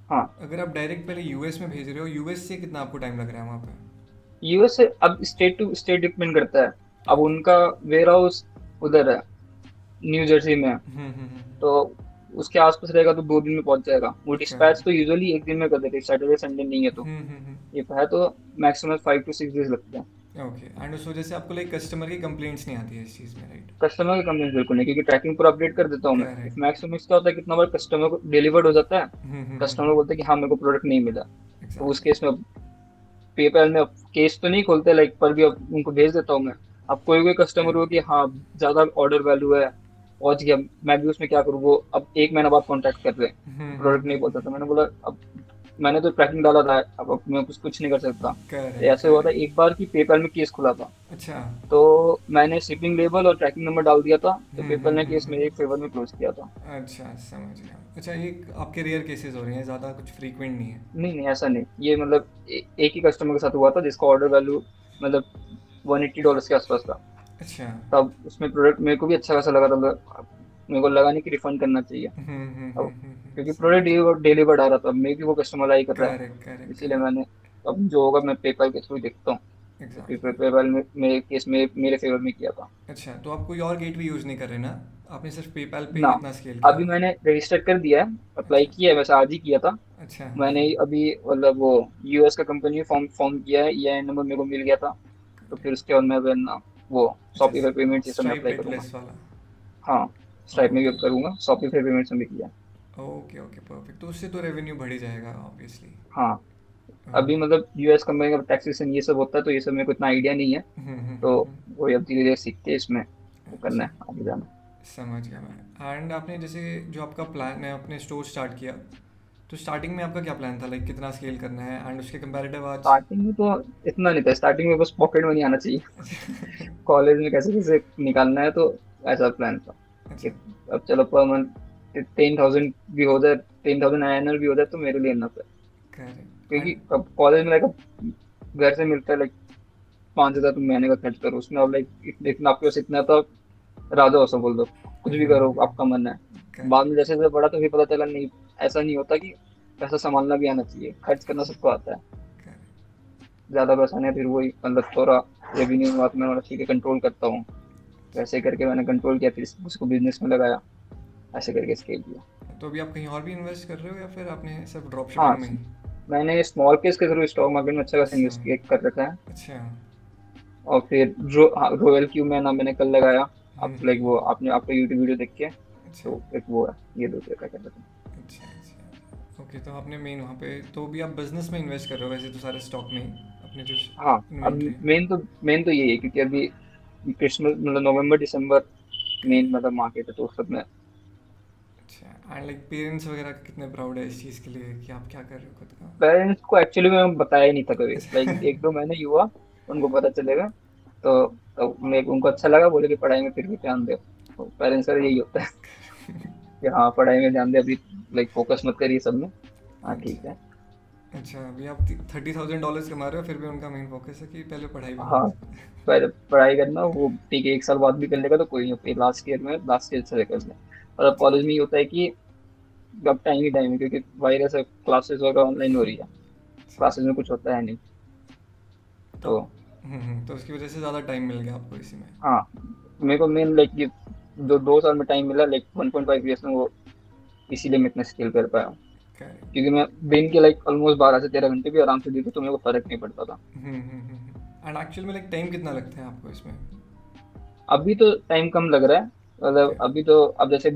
हाँ। अगर आप डायरेक्ट पहले यूएस में भेज रहे हो यूएस से कितना आपको टाइम लग रहा है वहाँ पे? यूएस से अब स्टेट टू स्टेट डिपेंड करता है। अब उनका वेयर हाउस उधर है न्यू जर्सी में। हम्म, हम्म, हम्म, तो उसके आसपास रहेगा तो दो दिन में पहुँच जाएगा। वो डिस्पैच तो यूजुअली एक दिन में कर देते सैटरडे संडे नहीं है तो। हम्म, हम्म, हम्म, ये है तो maximum five to six days लगते हैं। ओके एंड उस वजह से आपको लाइक कस्टमर की कंप्लेंट्स नहीं आती है इस चीज़ में राइट कस्टमर का कंप्लेंट बिल्कुल नहीं क्योंकि ट्रैकिंग पूरा अपडेट कर देता हूँ मैं. मैक्सिमम क्या होता है कितना बार कस्टमर को डिलीवर्ड हो जाता है कस्टमर बोलते हैं कि हाँ मेरे को प्रोडक्ट नहीं मिला। तो उस केस में पेपैल में केस तो नहीं खोलते लाइक पर भी अब उनको भेज देता हूँ मैं। अब कोई कोई कस्टमर हो कि हाँ ज़्यादा ऑर्डर वैल्यू है पहुँच गया। मैं भी उसमें क्या करूँ? वो अब एक महीना बाद कॉन्टेक्ट कर रहे हैं। प्रोडक्ट नहीं पहुँचा तो मैंने बोला अब मैंने तो ट्रैकिंग डाला था। अब मैं कुछ कुछ नहीं कर सकता। ऐसे हुआ था एक बार की पेपैल में केस खुला था। अच्छा। तो मैंने शिपिंग लेबल और ट्रैकिंग नंबर डाल दिया था। तो हम्म, पेपल ने हम्म, केस मेरे फेवर में क्लोज किया था। अच्छा समझ गया। अच्छा ये आपके रेयर केसेस हो रहे हैं ज़्यादा कुछ फ्रीक्वेंट नहीं है। नहीं नहीं ऐसा नहीं। ये मतलब एक ही कस्टमर के साथ हुआ था जिसका ऑर्डर वैल्यू मतलब 180 डॉलर्स के आसपास था। अच्छा। तब उसमें प्रोडक्ट मेरे को भी अच्छा खासा लगा था मतलब मेरे को लगा नहीं कि रिफंड करना चाहिए। हम्म, हम्म, अब हम्म, हम्म, क्योंकि प्रोडक्ट डिलीवर्ड आ रहा था मे भी वो कस्टमर लाई कर रहा है। इसीलिए मैंने अब जो होगा मैं पेपल के थ्रू देखता हूँ। पेपल में मेरे केस में मेरे फेवर में किया था। अच्छा तो आप कोई और गेटवे यूज़ नहीं कर रहे ना? आपने सिर्फ़ पेपैल पे इतना स्केल किया। अभी मैंने रजिस्टर कर दिया है अप्लाई किया है वैसे आज ही किया था। अच्छा। मैंने अभी मतलब वो यूएस का कंपनी फॉर्म फॉर्म किया है नंबर मेरे को मिल गया था। तो फिर उसके बाद मैं वो शॉपिफाई पेमेंट ये सब मैं अप्लाई करूँगा। हाँ स्ट्राइप में भी अब करूँगा शॉपिफाई पेमेंट्स में भी किया। ओके ओके परफेक्ट तो उससे तो रेवेन्यू बढ़ ही जाएगा ऑब्वियसली हाँ। अभी मतलब यूएस कंपनी का टैक्सेशन ये सब होता है तो ये सब मेरे को इतना आइडिया नहीं है। तो वो अब धीरे धीरे सीख के इसमें वो करना है आगे जाना। समझ गया मैं। एंड आपने जैसे जो आपका प्लान है आपने स्टोर स्टार्ट किया तो स्टार्टिंग में आपका क्या प्लान था? लाइक कितना स्केल करना है? एंड उसके कंपैरेटिव आज? स्टार्टिंग में तो इतना नहीं था। स्टार्टिंग में बस पॉकेट मनी आना चाहिए। कॉलेज में कैसे कैसे निकालना है तो ऐसा प्लान था। अच्छा। अब चलो पर मंथ टेन थाउज़ेंड भी हो जाए टेन थाउज़ेंड एनल भी हो जाए तो मेरे लिए इनफ है। क्योंकि अब कॉलेज में लाइक घर से मिलता है लाइक पाँच हज़ार तुम महीने का खर्च करो। उसमें अब लाइक इतना आपके पास इतना तो राजा हो सब बोल दो। कुछ भी करो आपका मन है। बाद में जैसे जैसे बड़ा तो फिर पता चला नहीं ऐसा नहीं होता कि पैसा संभालना भी आना चाहिए खर्च करना सबको आता है। ज़्यादा पैसा नहीं फिर वही मतलब थोड़ा रेवेन्यू में मैं वाला ठीक है कंट्रोल करता हूँ। वैसे करके मैंने कंट्रोल किया फिर उसको बिज़नेस में लगाया। ऐसे करके स्केल किया। तो अभी आप कहीं और भी इन्वेस्ट कर रहे हो या फिर आपने सब ड्रॉप हाँ में मैंने स्मॉल केस के थ्रू स्टॉक मार्केट में अच्छा खासा इन्वेस्ट कर रखा है। अच्छा। और फिर रो, हाँ, रॉयल क्यू में ना मैंने कल लगाया। हम्म। लाइक वो आपने आपका यूट्यूब वीडियो देख के अच्छा। तो एक वो है ये दो क्या कहते हैं अच्छा अच्छा ओके तो आपने मेन वहाँ पे तो भी आप बिज़नेस में इन्वेस्ट कर रहे हो वैसे तो सारे स्टॉक में अपने जो हाँ अब मेन तो मेन तो यही है क्योंकि अभी क्रिसमस मतलब नवंबर दिसंबर मेन मतलब मार्केट है तो सब में। अच्छा एंड लाइक पेरेंट्स वगैरह कितने प्राउड है इस चीज़ के लिए कि आप क्या कर रहे हो खुद का? पेरेंट्स को एक्चुअली मैं बताया नहीं था कभी। लाइक एक दो महीने हुआ उनको पता चलेगा। तो तो को उनको अच्छा लगा बोले कि पढ़ाई में फिर भी ध्यान दे। तो पेरेंट्स का यही होता है। कि हाँ पढ़ाई में ध्यान दे अभी लाइक फोकस मत करिए सब में। हाँ ठीक है। अच्छा अभी आप थर्टी थाउज़ेंड डॉलर्स कमा रहे हो फिर भी उनका मेन फोकस है कि पहले पढ़ाई हाँ पहले पढ़ाई करना वो ठीक है एक साल बाद भी कर लेगा तो कोई नहीं लास्ट ईयर में लास्ट ईयर से कर ले। और अब कॉलेज में ये होता है कि अब टाइम ही टाइम है क्योंकि वायरस है क्लासेस वगैरह ऑनलाइन हो रही है। क्लासेस में कुछ होता है नहीं। तो हम्म, हम्म, तो उसकी वजह से ज़्यादा टाइम मिल गया आपको इसी में। हाँ मेरे को मेन लाइक ये जो दो साल में टाइम मिला like one point five years में वो इसीलिए मैं इतना स्किल कर पाया हूँ। क्योंकि मैं दिन के लाइक ऑलमोस्ट बारह से तेरह घंटे भी आराम से देती तो मेरे को फ़र्क नहीं पड़ता था। एंड एक्चुअल में लाइक टाइम कितना लगता है आपको इसमें? अभी तो टाइम कम लग रहा है। मतलब अभी तो अब जैसे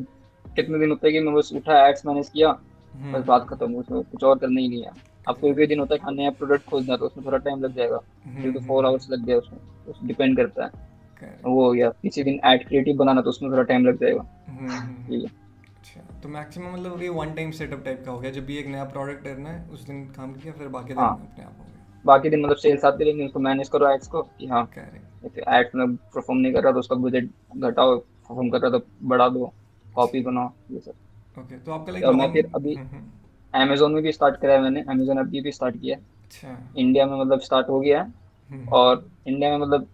कितने दिन होते हैं कि मैं बस उठा एड्स मैनेज किया हम्म, बस बात खत्म उसमें कुछ और करना ही नहीं है। अब कोई कोई दिन होता है नया प्रोडक्ट खोजना तो उसमें थोड़ा टाइम लग जाएगा। थ्री टू फोर आवर्स लग गया उसमें उस डिपेंड करता है। वो या किसी दिन एड क्रिएटिव बनाना तो उसमें थोड़ा टाइम लग जाएगा। हम्म, हम्म, ठीक है। अच्छा तो मैक्सिमम मतलब ये वन टाइम सेटअप टाइप का हो गया जब भी एक नया प्रोडक्ट करना है उस दिन काम किया फिर बाकी दिन हाँ। अपने आप हो गया। बाकी दिन मतलब सेल्स आते रहेंगे उसको मैनेज करो एड्स को कि हाँ करेक्ट एड्स में परफॉर्म नहीं कर रहा तो उसका बजट घटाओ परफॉर्म कर रहा तो बढ़ा दो कॉपी बनाओ ये सब। ओके तो आपका लाइक मैं फिर अभी अमेजोन में भी स्टार्ट करा है मैंने अमेजोन अभी भी स्टार्ट किया है। अच्छा। इंडिया में मतलब स्टार्ट हो गया है हम्म, और इंडिया में मतलब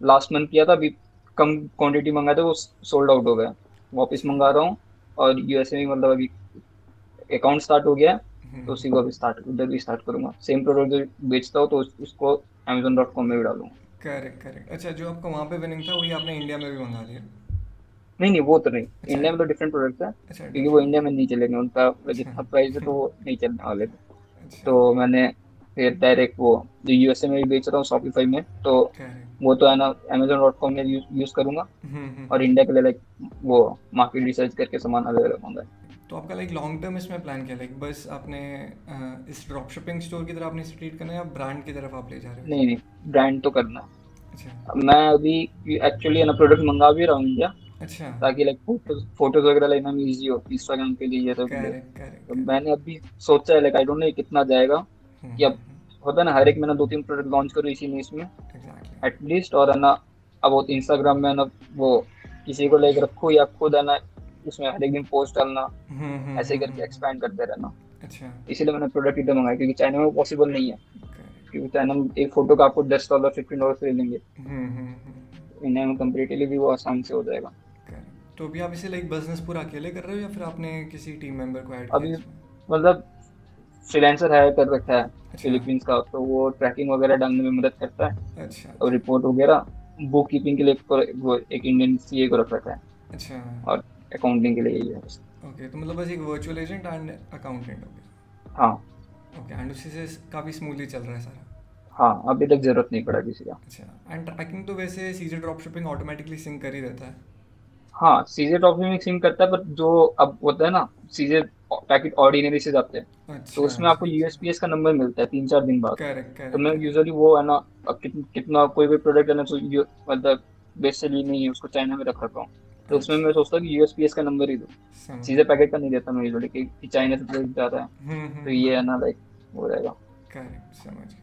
लास्ट मंथ किया था अभी कम क्वांटिटी मंगाया था वो सोल्ड आउट हो गया। वापस मंगा रहा हूँ और यूएसए में मतलब अभी अकाउंट स्टार्ट हो गया हम्म, तो उसी को अभी स्टार्ट उधर भी स्टार्ट करूँगा। सेम प्रोडक्ट जो बेचता हूँ तो उसको अमेजोन डॉट कॉम में भी डालूँगा। करेक्ट करेक्ट अच्छा जो आपका वहाँ पे विनिंग था वही आपने इंडिया में भी मंगा लिया नहीं नहीं वो तो नहीं। अच्छा। इंडिया में तो डिफरेंट प्रोडक्ट है अच्छा क्योंकि वो इंडिया में नहीं चलेंगे उनका जितना प्राइस है तो वो नहीं चलने वाले। अच्छा। तो मैंने फिर डायरेक्ट वो जो यूएसए में भी बेच रहा हूँ शॉपिफाई में तो वो तो है ना अमेजोन डॉट कॉम में यूज़ करूँगा। हम्म, हम्म, और इंडिया के लिए लाइक वो मार्केट रिसर्च करके सामान अवेलेबल होगा। तो आपका लाइक लॉन्ग टर्म इसमें प्लान क्या लाइक बस आपने इस ड्रॉप शिपिंग स्टोर की तरफ़ आपने इसे ट्रीट करना है या ब्रांड की तरफ़ आप ले जा रहे हो? नहीं नहीं ब्रांड तो करना है। अच्छा। मैं अभी एक्चुअली ना प्रोडक्ट मंगा भी रहा हूँ इंडिया अच्छा। ताकि लाइक फ़ोटोज़ फ़ोटोज़ वगैरह लेना में इजी हो इंस्टाग्राम के लिए ये तो मैंने अभी सोचा है लाइक आई डोंट नो कितना जाएगा। कि अब होता है ना हर एक महीना दो तीन प्रोडक्ट लॉन्च करो इसी में। इसमें एटलीस्ट और है ना अब वो इंस्टाग्राम में ना वो किसी को लेकर रखो या खुद है ना उसमें हर एक दिन पोस्ट डालना ऐसे करके एक्सपैंड करते रहना। अच्छा। इसीलिए मैंने प्रोडक्ट इधर मंगाया क्योंकि चाइना में पॉसिबल नहीं है। क्योंकि चाइना में एक फ़ोटो का आपको दस डॉलर फिफ्टीन डॉलर ले लेंगे। इंडिया में कंपेरेटिवली भी वो आसान से हो जाएगा। तो अभी आप इसे लाइक बिज़नेस पूरा अकेले कर रहे हो या फिर आपने किसी टीम मेंबर को ऐड अभी किया इसमें? मतलब फ्रीलांसर हायर कर रखा है। फिलीपींस का तो वो ट्रैकिंग वगैरह डालने में मदद करता है। अच्छा और रिपोर्ट वगैरह बुक कीपिंग के लिए एक- वो एक इंडियन सीए को रख रखा है अच्छा। और अकाउंटिंग के लिए यही है। ओके तो मतलब बस एक वर्चुअल एजेंट एंड अकाउंटेंट हो गया। हाँ। ओके एंड उसी से काफ़ी स्मूथली चल रहा है सारा। हाँ अभी तक ज़रूरत नहीं पड़ा किसी का। अच्छा एंड ट्रैकिंग तो वैसे CJ drop shipping automatically sync कर ही रहता है। हाँ सीजे ड्रॉप में सिंक करता है पर जो अब होता है ना सीजे पैकेट ऑर्डिनरी से जाते हैं। अच्छा। तो उसमें आपको यूएसपीएस का नंबर मिलता है तीन चार दिन बाद। करेक्ट तो मैं यूजुअली वो है ना कित, कितना कोई भी प्रोडक्ट है ना तो यू- मतलब बेसिकली नहीं है उसको चाइना में रख रखा हूँ। तो उसमें मैं सोचता हूँ कि यूएसपीएस का नंबर ही दो। सीधे पैकेट का नहीं देता मैं यूजुअली कि, कि चाइना से प्रोडक्ट जा रहा है। हम्म हम्म तो ये है ना लाइक हो रहेगा। समझ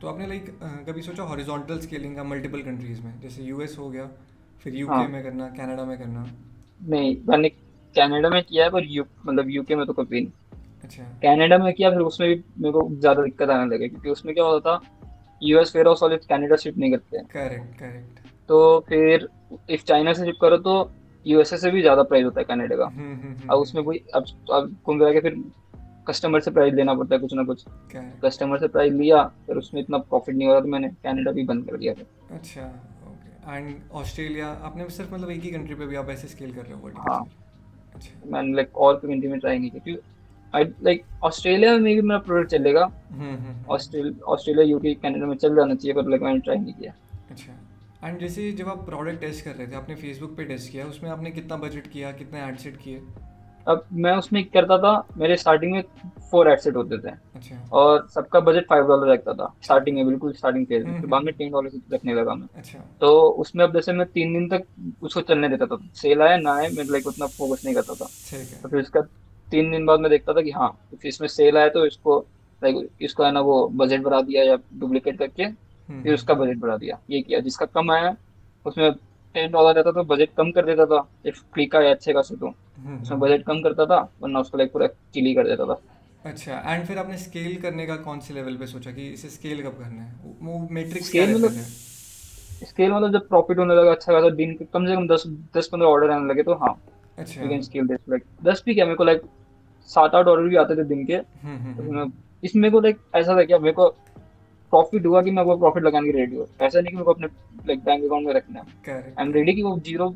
तो आपने लाइक कभी सोचा हॉरिजॉन्टल स्केलिंग का मल्टीपल कंट्रीज़ में? जैसे यूएस हो गया फिर यूके हाँ। में करना कनाडा में करना? नहीं मैंने कनाडा में किया है पर यू मतलब यूके में तो कभी नहीं। अच्छा। कनाडा में किया फिर उसमें भी मेरे को ज़्यादा दिक्कत आने लगी क्योंकि उसमें क्या होता था यूएस वेयर हाउस वाले कनाडा शिप नहीं करते। हैं करेक्ट करेक्ट तो फिर इफ़ चाइना से शिफ्ट करो तो यूएसए से भी ज़्यादा प्राइस होता है कनाडा का। हम्म हम्म अब हम्म उसमें कोई अब अब घूम के फिर कस्टमर से प्राइस लेना पड़ता है कुछ ना कुछ। कस्टमर से प्राइस लिया फिर उसमें इतना प्रॉफिट नहीं हो रहा तो मैंने कनाडा भी बंद कर दिया। था अच्छा। एंड ऑस्ट्रेलिया आपने सिर्फ़ मतलब एक ही कंट्री पे भी आप ऐसे स्केल कर रहे हो हाँ। अच्छा। मैंने लाइक और कंट्री में ट्राई नहीं किया क्योंकि आई लाइक ऑस्ट्रेलिया में भी मेरा प्रोडक्ट चलेगा। हम्म ऑस्ट्रेलिया यूके कनाडा में चल जाना चाहिए पर लाइक मैंने ट्राई नहीं किया। अच्छा। एंड जैसे जब आप प्रोडक्ट टेस्ट कर रहे थे आपने फेसबुक पे टेस्ट किया उसमें आपने कितना बजट किया कितने एड सेट किए? अब मैं उसमें करता था मेरे स्टार्टिंग में फोर एड सेट होते थे। अच्छा। और सबका बजट फाइव डॉलर रखता था स्टार्टिंग में बिल्कुल स्टार्टिंग फ़ेज़ में। हम्म, बाद में टेन डॉलर रखने लगा मैं। अच्छा। तो उसमें अब जैसे मैं तीन दिन तक उसको चलने देता था। सेल आया ना आए मैं लाइक उतना फोकस नहीं करता था। तो फिर उसका तीन दिन बाद मैं देखता था कि हाँ फिर इसमें सेल आया तो इसको लाइक इसको है ना वो बजट बढ़ा दिया या डुप्लीकेट करके हम्म फिर उसका बजट बढ़ा दिया। ये किया जिसका कम आया उसमें टेन डॉलर रहता तो बजट कम कर देता था। इफ़ क्लिक आया अच्छे खासे तो। हम्म, उसमें हम्म, बजट कम करता था वरना उसको लाइक पूरा चिली कर देता था। अच्छा एंड फिर आपने स्केल करने का कौन से लेवल पे सोचा कि इसे स्केल कब करना है? वो- मैट्रिक्स स्केल मतलब स्केल मतलब जब प्रॉफिट होने लगा अच्छा खासा दिन के कम से कम दस दस पंद्रह ऑर्डर आने लगे तो हाँ। अच्छा। You can scale this like दस भी क्या? मेरे को लाइक सात आठ ऑर्डर भी आते थे दिन के। हम्म हम्म तो हम्म, मैं इसमें को लाइक ऐसा था क्या मेरे को प्रॉफिट हुआ कि मैं वो प्रॉफिट लगाने की रेडी हूँ। ऐसा नहीं कि मेरे को अपने लाइक बैंक अकाउंट में रखना है। आई एम रेडी कि वो ज़ीरो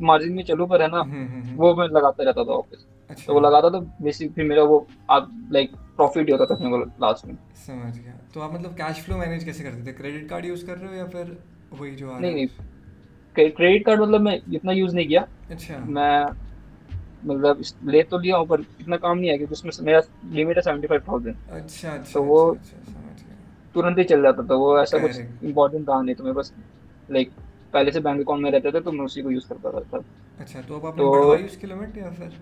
मार्जिन में चलूँ पर है ना हम्म हम्म हम्म, वो मैं लगाता रहता था ऑफ़िस अच्छा। तो वो लगाता तो बेसिक फिर मेरा वो लाइक प्रॉफिट ही होता था मेरे को लास्ट में। समझ गया। तो आप मतलब कैश फ्लो मैनेज कैसे करते थे? क्रेडिट कार्ड यूज़ कर रहे हो या फिर वही जो आ नहीं नहीं। क्रेडिट कार्ड मतलब मैं इतना यूज़ नहीं किया। अच्छा। मैं मतलब ले तो लिया हूँ पर इतना काम नहीं है क्योंकि उसमें मेरा लिमिट है सेवेंटी फाइव थाउज़ेंड अच्छा अच्छा तो वो अच्छा अच्छा समझ गया तुरंत ही चल जाता था वो ऐसा कुछ. इम्पोर्टेंट था नहीं तो मैं बस लाइक पहले से बैंक अकाउंट में रहते थे तो मैं उसी को यूज़ करता था अच्छा तो अब आपने तो बढ़वाई उसकी लिमिट या फिर?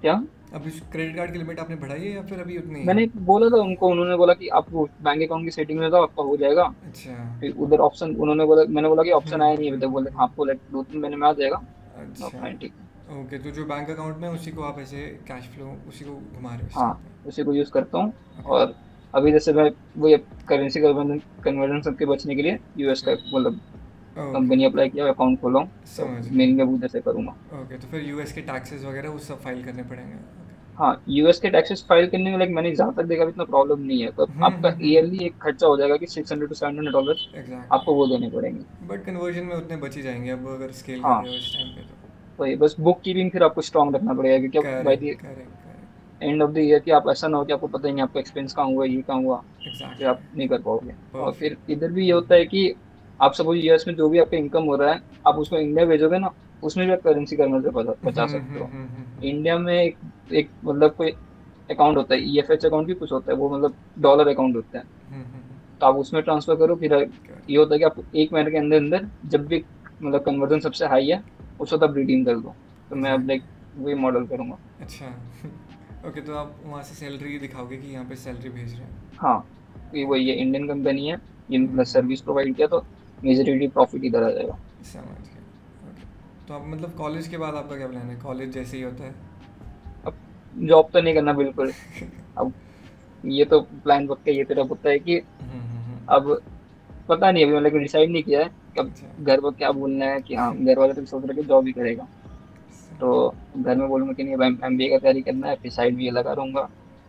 क्या? अब इस क्रेडिट कार्ड की लिमिट आपने बढ़ाई है या फिर अभी उतनी मैंने बोला था उनको उन्होंने बोला कि आप बैंक अकाउंट की सेटिंग में जाओ आपका हो जाएगा। अच्छा। फिर उधर ऑप्शन उन्होंने बोला मैंने बोला कि ऑप्शन आया नहीं अभी तक बोले आपको लाइक दो तीन महीने में आ जाएगा। अच्छा। फाइन ठीक ओके तो जो बैंक अकाउंट में उसी को आप ऐसे कैश फ्लो उसी को घुमा रहे हो हाँ उसी को यूज़ करता हूँ और अभी जैसे मैं वो ये करेंसी कन्वर्जन कन्वर्जन सबके बचने के लिए यूएस का मतलब कंपनी अप्लाई किया अकाउंट खोला हूँ। मेन में वो जैसे करूँगा। ओके तो फिर यूएस के टैक्सेस वगैरह वो सब फ़ाइल करने पड़ेंगे. हाँ यूएस के टैक्सेस फ़ाइल करने में लाइक मैंने जहाँ तक देखा इतना प्रॉब्लम नहीं है। तो हम्म, आपका हम्म, ईयरली एक खर्चा हो जाएगा कि six hundred to seven hundred dollar exact आपको वो देने पड़ेंगे। बट कन्वर्जन में उतने बच ही जाएँगे अब अगर स्केल हाँ। इस टाइम पे तो। वही बस बुक कीपिंग फिर आपको स्ट्रॉन्ग रखना पड़ेगा क्योंकि the correct end of the year कि आप ऐसा ना हो कि आपको पता ही नहीं आपका एक्सपेंस कहाँ हुआ ये कहाँ हुआ फिर आप नहीं कर पाओगे। Oh. और फिर इधर भी ये होता है कि आप सपोज़ यूएस में जो भी आपका इनकम हो रहा है आप उसको इंडिया भेजोगे ना उसमें भी आप करेंसी कन्वर्ट बचा बचा सकते हो इंडिया में एक, एक मतलब कोई अकाउंट होता है ईएफएच अकाउंट भी कुछ होता है वो मतलब डॉलर अकाउंट होता है। हम्म, हम्म, हम्म, तो आप उसमें ट्रांसफ़र करो फिर. ये होता है कि आप एक महीने के अंदर अंदर जब भी मतलब कन्वर्जन सबसे हाई है उस वक्त आप रिडीम कर दो। तो मैं अब लाइक वही मॉडल करूँगा। अच्छा। ओके तो आप वहाँ से सैलरी दिखाओगे कि यहाँ पे सैलरी भेज रहे हैं। हाँ ये वही है इंडियन कंपनी है मतलब सर्विस प्रोवाइड किया तो मेजोरिटी प्रॉफिट इधर आ जाएगा। समझ गया। तो आप मतलब कॉलेज के बाद आपका क्या प्लान है? कॉलेज जैसे ही होता है। अब जॉब तो नहीं करना बिल्कुल। अब ये तो प्लान पक्का ये तेरा पता है कि हम्म, हम्म, हम्म, अब पता नहीं अभी मतलब डिसाइड नहीं किया है अब अच्छा। घर पर क्या बोलना है कि हाँ घर वाले तो सोच रहे जॉब ही करेगा। तो घर में बोलूँगा कि नहीं अब एम बी ए का तैयारी करना है फिर साइड भी लगा रहूँगा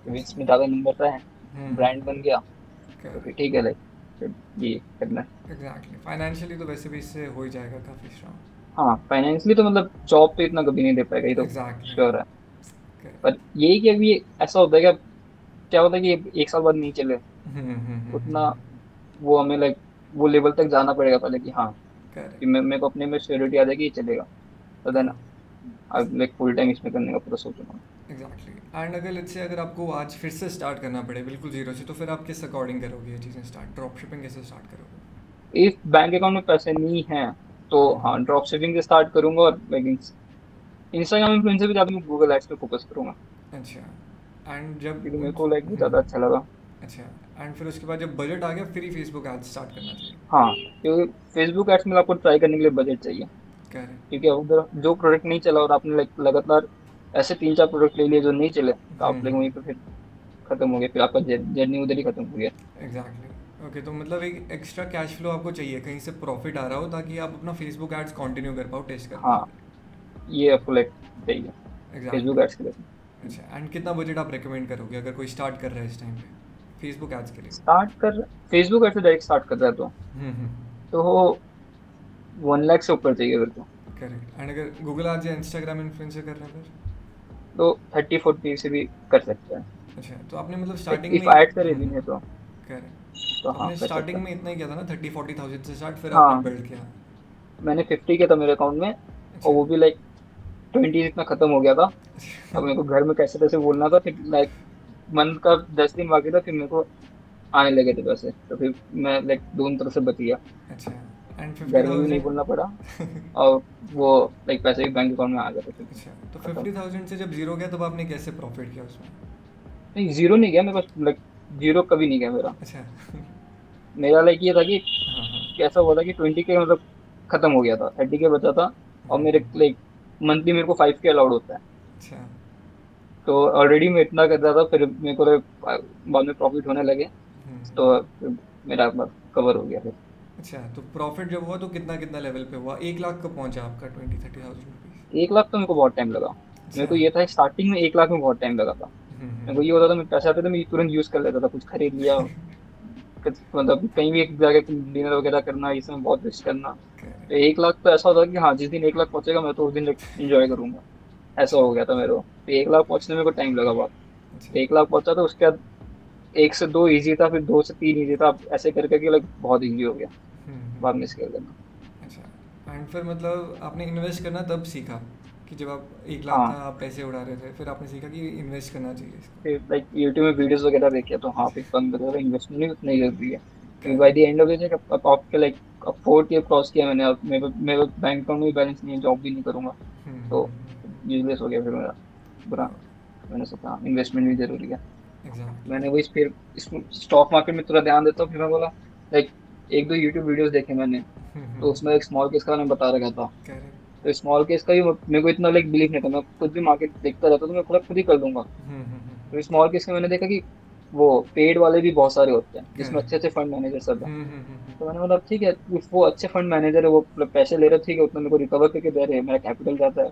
क्योंकि इसमें ज़्यादा नंबर है हम्म, ब्रांड बन गया तो फिर ठीक है लाइक ये करना है। एग्जैक्टली फाइनेंशियली तो वैसे भी इससे हो ही जाएगा काफ़ी स्ट्रांग हाँ फाइनेंशियली तो मतलब जॉब तो इतना कभी नहीं दे पाएगा ये तो श्योर है। पर यही कि अभी ऐसा होता है कि क्या होता है कि एक साल बाद नहीं चले हम्म, हम्म, हम्म, उतना वो हमें लाइक वो लेवल तक जाना पड़ेगा पहले कि हाँ कि मेरे को अपने में श्योरिटी आ जाएगी ये चलेगा। तो देन अब लाइक फुल टाइम इसमें करने का पूरा सोचूँगा। एग्जैक्टली एंड अगर लेट्स से अगर आपको आज फिर से स्टार्ट करना पड़े बिल्कुल ज़ीरो से तो फिर आप किस अकॉर्डिंग करोगे ये चीज़ें स्टार्ट ड्रॉप शिपिंग कैसे स्टार्ट करोगे? इफ़ बैंक अकाउंट में पैसे नहीं हैं तो हाँ ड्रॉप शिपिंग से स्टार्ट करूँगा और लाइक इंस्टाग्राम इन्फ्लुएंसर भी ज़्यादा मैं गूगल एड्स पे फोकस करूँगा। अच्छा। एंड जब क्योंकि मेरे को लाइक ज़्यादा अच्छा लगा। अच्छा। एंड फिर उसके बाद जब बजट आ गया फिर ही फेसबुक एड्स स्टार्ट करना चाहिए। हाँ क्योंकि फेसबुक एड्स में आपको ट्राई करने के लिए बजट चाहिए। क्योंकि उधर जो प्रोडक्ट नहीं चला और आपने लगातार ऐसे तीन चार प्रोडक्ट ले लिए जो नहीं चले तो आप हम्म। लाइक वहीं पे फिर खत्म हो गया फिर आपका जर्नी उधर ही खत्म हो गया। एग्जैक्टली ओके तो मतलब एक एक्स्ट्रा कैश फ्लो आपको चाहिए कहीं से प्रॉफिट आ रहा हो ताकि आप अपना फेसबुक एड्स कंटिन्यू कर पाओ टेस्ट कर हाँ। ये आपको लाइक चाहिए। फेसबुक एड्स के लिए। अच्छा एंड कितना बजट आप रेकमेंड करोगे अगर कोई स्टार्ट कर रहा है इस टाइम पे फेसबुक एड्स के लिए? स्टार्ट कर फेसबुक एड्स से डायरेक्ट स्टार्ट कर रहा है तो। हम्म हम्म। तो वन लाख से ऊपर चाहिए मेरे को करेक्ट एंड अगर गूगल आज या इंस्टाग्राम इन्फ्लुएंसर कर रहा है फिर? तो थर्टी फोर्टी से भी कर सकते हैं। अच्छा तो आपने मतलब स्टार्टिंग में ऐड करे भी नहीं तो। करेक्ट तो हाँ स्टार्टिंग में इतना ही किया था ना थर्टी फोर्टी थाउज़ेंड से स्टार्ट फिर हाँ। आपने बिल्ड किया। मैंने फिफ्टी किया था मेरे अकाउंट में अच्छा और वो भी लाइक ट्वेंटी इतना खत्म हो गया था। अब मेरे को घर में कैसे कैसे बोलना था फिर लाइक मंथ का दस दिन बाकी था फिर मेरे को आने लगे थे पैसे। तो फिर मैं लाइक दोनों तरफ़ से बच गया। अच्छा। एंड नहीं बोलना पड़ा। और वो लाइक पैसे भी बैंक अकाउंट में आ गए थे। अच्छा तो फिफ्टी थाउज़ेंड से जब ज़ीरो गया तब आपने कैसे प्रॉफिट किया उसमें? नहीं ज़ीरो नहीं गया मेरे पास लाइक ज़ीरो कभी नहीं गया मेरा। अच्छा। मेरा लाइक ये था कि हाँ हाँ। कैसा हुआ था कि ट्वेंटी के मतलब खत्म हो गया था थर्टी के बचा था और मेरे लाइक मंथली मेरे को फाइव के अलाउड होता है। अच्छा। तो ऑलरेडी मैं इतना कर रहा था फिर मेरे को बाद में प्रॉफिट होने लगे। हम्म, तो मेरा कवर हो गया फिर। अच्छा तो प्रॉफिट जब हुआ तो कितना कितना लेवल पे हुआ? एक लाख कब पहुँचा आपका ट्वेंटी थर्टी थाउज़ेंड रुपीज़ एक लाख तो मेरे को बहुत टाइम लगा। मेरे को ये था स्टार्टिंग में एक लाख में बहुत टाइम लगा था। मेरे को ये होता था मैं पैसे आते थे मैं तुरंत यूज़ कर लेता था कुछ खरीद लिया। मतलब कहीं भी एक जगह डिनर वगैरह करना इसमें बहुत रिस्क करना। तो एक लाख तो ऐसा होता कि हाँ जिस दिन एक लाख पहुंचेगा मैं तो उस दिन इंजॉय करूँगा। ऐसा हो गया था मेरे को। तो एक लाख पहुँचने में को टाइम लगा बहुत। अच्छा। एक लाख पहुँचा तो उसके बाद एक से दो इजी था फिर दो से तीन इजी था। ऐसे कर करके लाइक बहुत इजी हो गया। हम्म, बाद में स्केल करना अच्छा। एंड फिर मतलब आपने इन्वेस्ट करना तब सीखा कि जब आप एक लाख हाँ। आप पैसे उड़ा रहे थे फिर आपने सीखा कि इन्वेस्ट करना चाहिए लाइक यूट्यूब में वीडियोस वगैरह देखे तो हाँ फिर फंड वगैरह इन्वेस्टमेंट भी उतना ही ज़रूरी है। क्योंकि by the end of the अब आपके लाइक अब फोर्थ ईयर क्रॉस किया मैंने अब मेरे मेरे बैंक अकाउंट में बैलेंस नहीं है जॉब भी नहीं करूँगा। हम्म, तो यूजलेस हो गया फिर मेरा बुरा। मैंने सोचा इन्वेस्टमेंट भी ज़रूरी है। मैंने वही फिर स्टॉक मार्केट में थोड़ा ध्यान देता हूँ फिर मैं बोला लाइक एक दो यूट्यूब वीडियोस देखे मैंने तो उसमें एक स्मॉल केस का मैंने बता रखा था। तो स्मॉल केस का भी मेरे को इतना लाइक बिलीव नहीं था। मैं खुद भी मार्केट देखता रहता तो मैं खुद खुद ही कर दूँगा। हम्म, हम्म, हम्म, तो स्मॉल केस का मैंने देखा कि वो पेड वाले भी बहुत सारे होते हैं जिसमें अच्छे अच्छे फंड मैनेजर सब है। हम्म, हम्म, हम्म, तो मैंने मतलब ठीक है वो अच्छे फंड मैनेजर है वो मतलब पैसे ले रहे ठीक है उतना मेरे को रिकवर करके दे रहे हैं मेरा कैपिटल जाता है।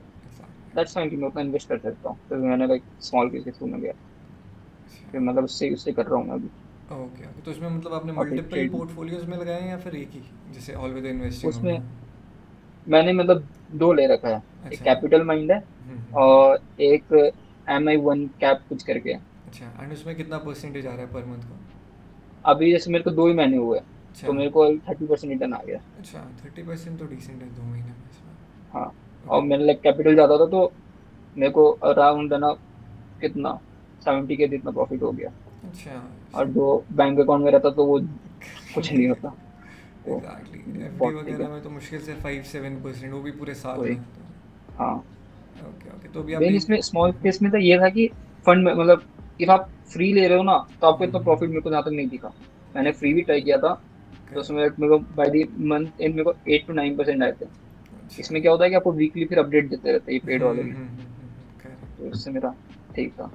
दैट्स फाइन कि मैं उतना इन्वेस्ट कर सकता हूँ। तो मैंने लाइक स्मॉल केस के थ्रू में गया। अच्छा, फिर मतलब उससे उससे कर रहा हूँ मैं अभी। ओके ओके तो इसमें मतलब आपने मल्टीपल पोर्टफोलियोज में लगाए हैं या फिर एक ही जैसे ऑल विद इन्वेस्टिंग उसमें मैंने मतलब दो ले रखा है। अच्छा। एक। कैपिटल माइंड है हम्म, और एक एम आई वन कैप कुछ करके अच्छा एंड उसमें कितना परसेंटेज आ रहा है पर मंथ का? अभी जैसे मेरे को दो ही महीने हुए अच्छा। तो मेरे को थर्टी परसेंट रिटर्न आ गया। अच्छा थर्टी परसेंट तो डिसेंट है दो महीने में इसमें। हाँ और मेरा लाइक कैपिटल ज़्यादा था तो मेरे को अराउंड है ना कितना सेवेंटी के जितना प्रॉफिट हो गया। अच्छा और जो बैंक अकाउंट में रहता तो वो कुछ नहीं होता। तो एग्जैक्टली एफडी वगैरह में तो मुश्किल से फाइव सेवन परसेंट वो भी पूरे साल में हाँ। ओके ओके तो अभी आप इसमें स्मॉल केस में तो ये था कि फंड मतलब इफ़ आप फ्री ले रहे हो ना तो आपको इतना हम्म। प्रॉफिट मेरे को जहाँ तक नहीं दिखा। मैंने फ्री भी ट्राई किया था। तो उसमें मेरे को बाय दी मंथ एंड मेरे को एट टू नाइन परसेंट आए थे। अच्छा। इसमें क्या होता है कि आपको वीकली फिर अपडेट देते रहते हैं ये पेड वाले। हम्म, भी हम्म, हम्म, हम्म. तो इससे मेरा ठीक था।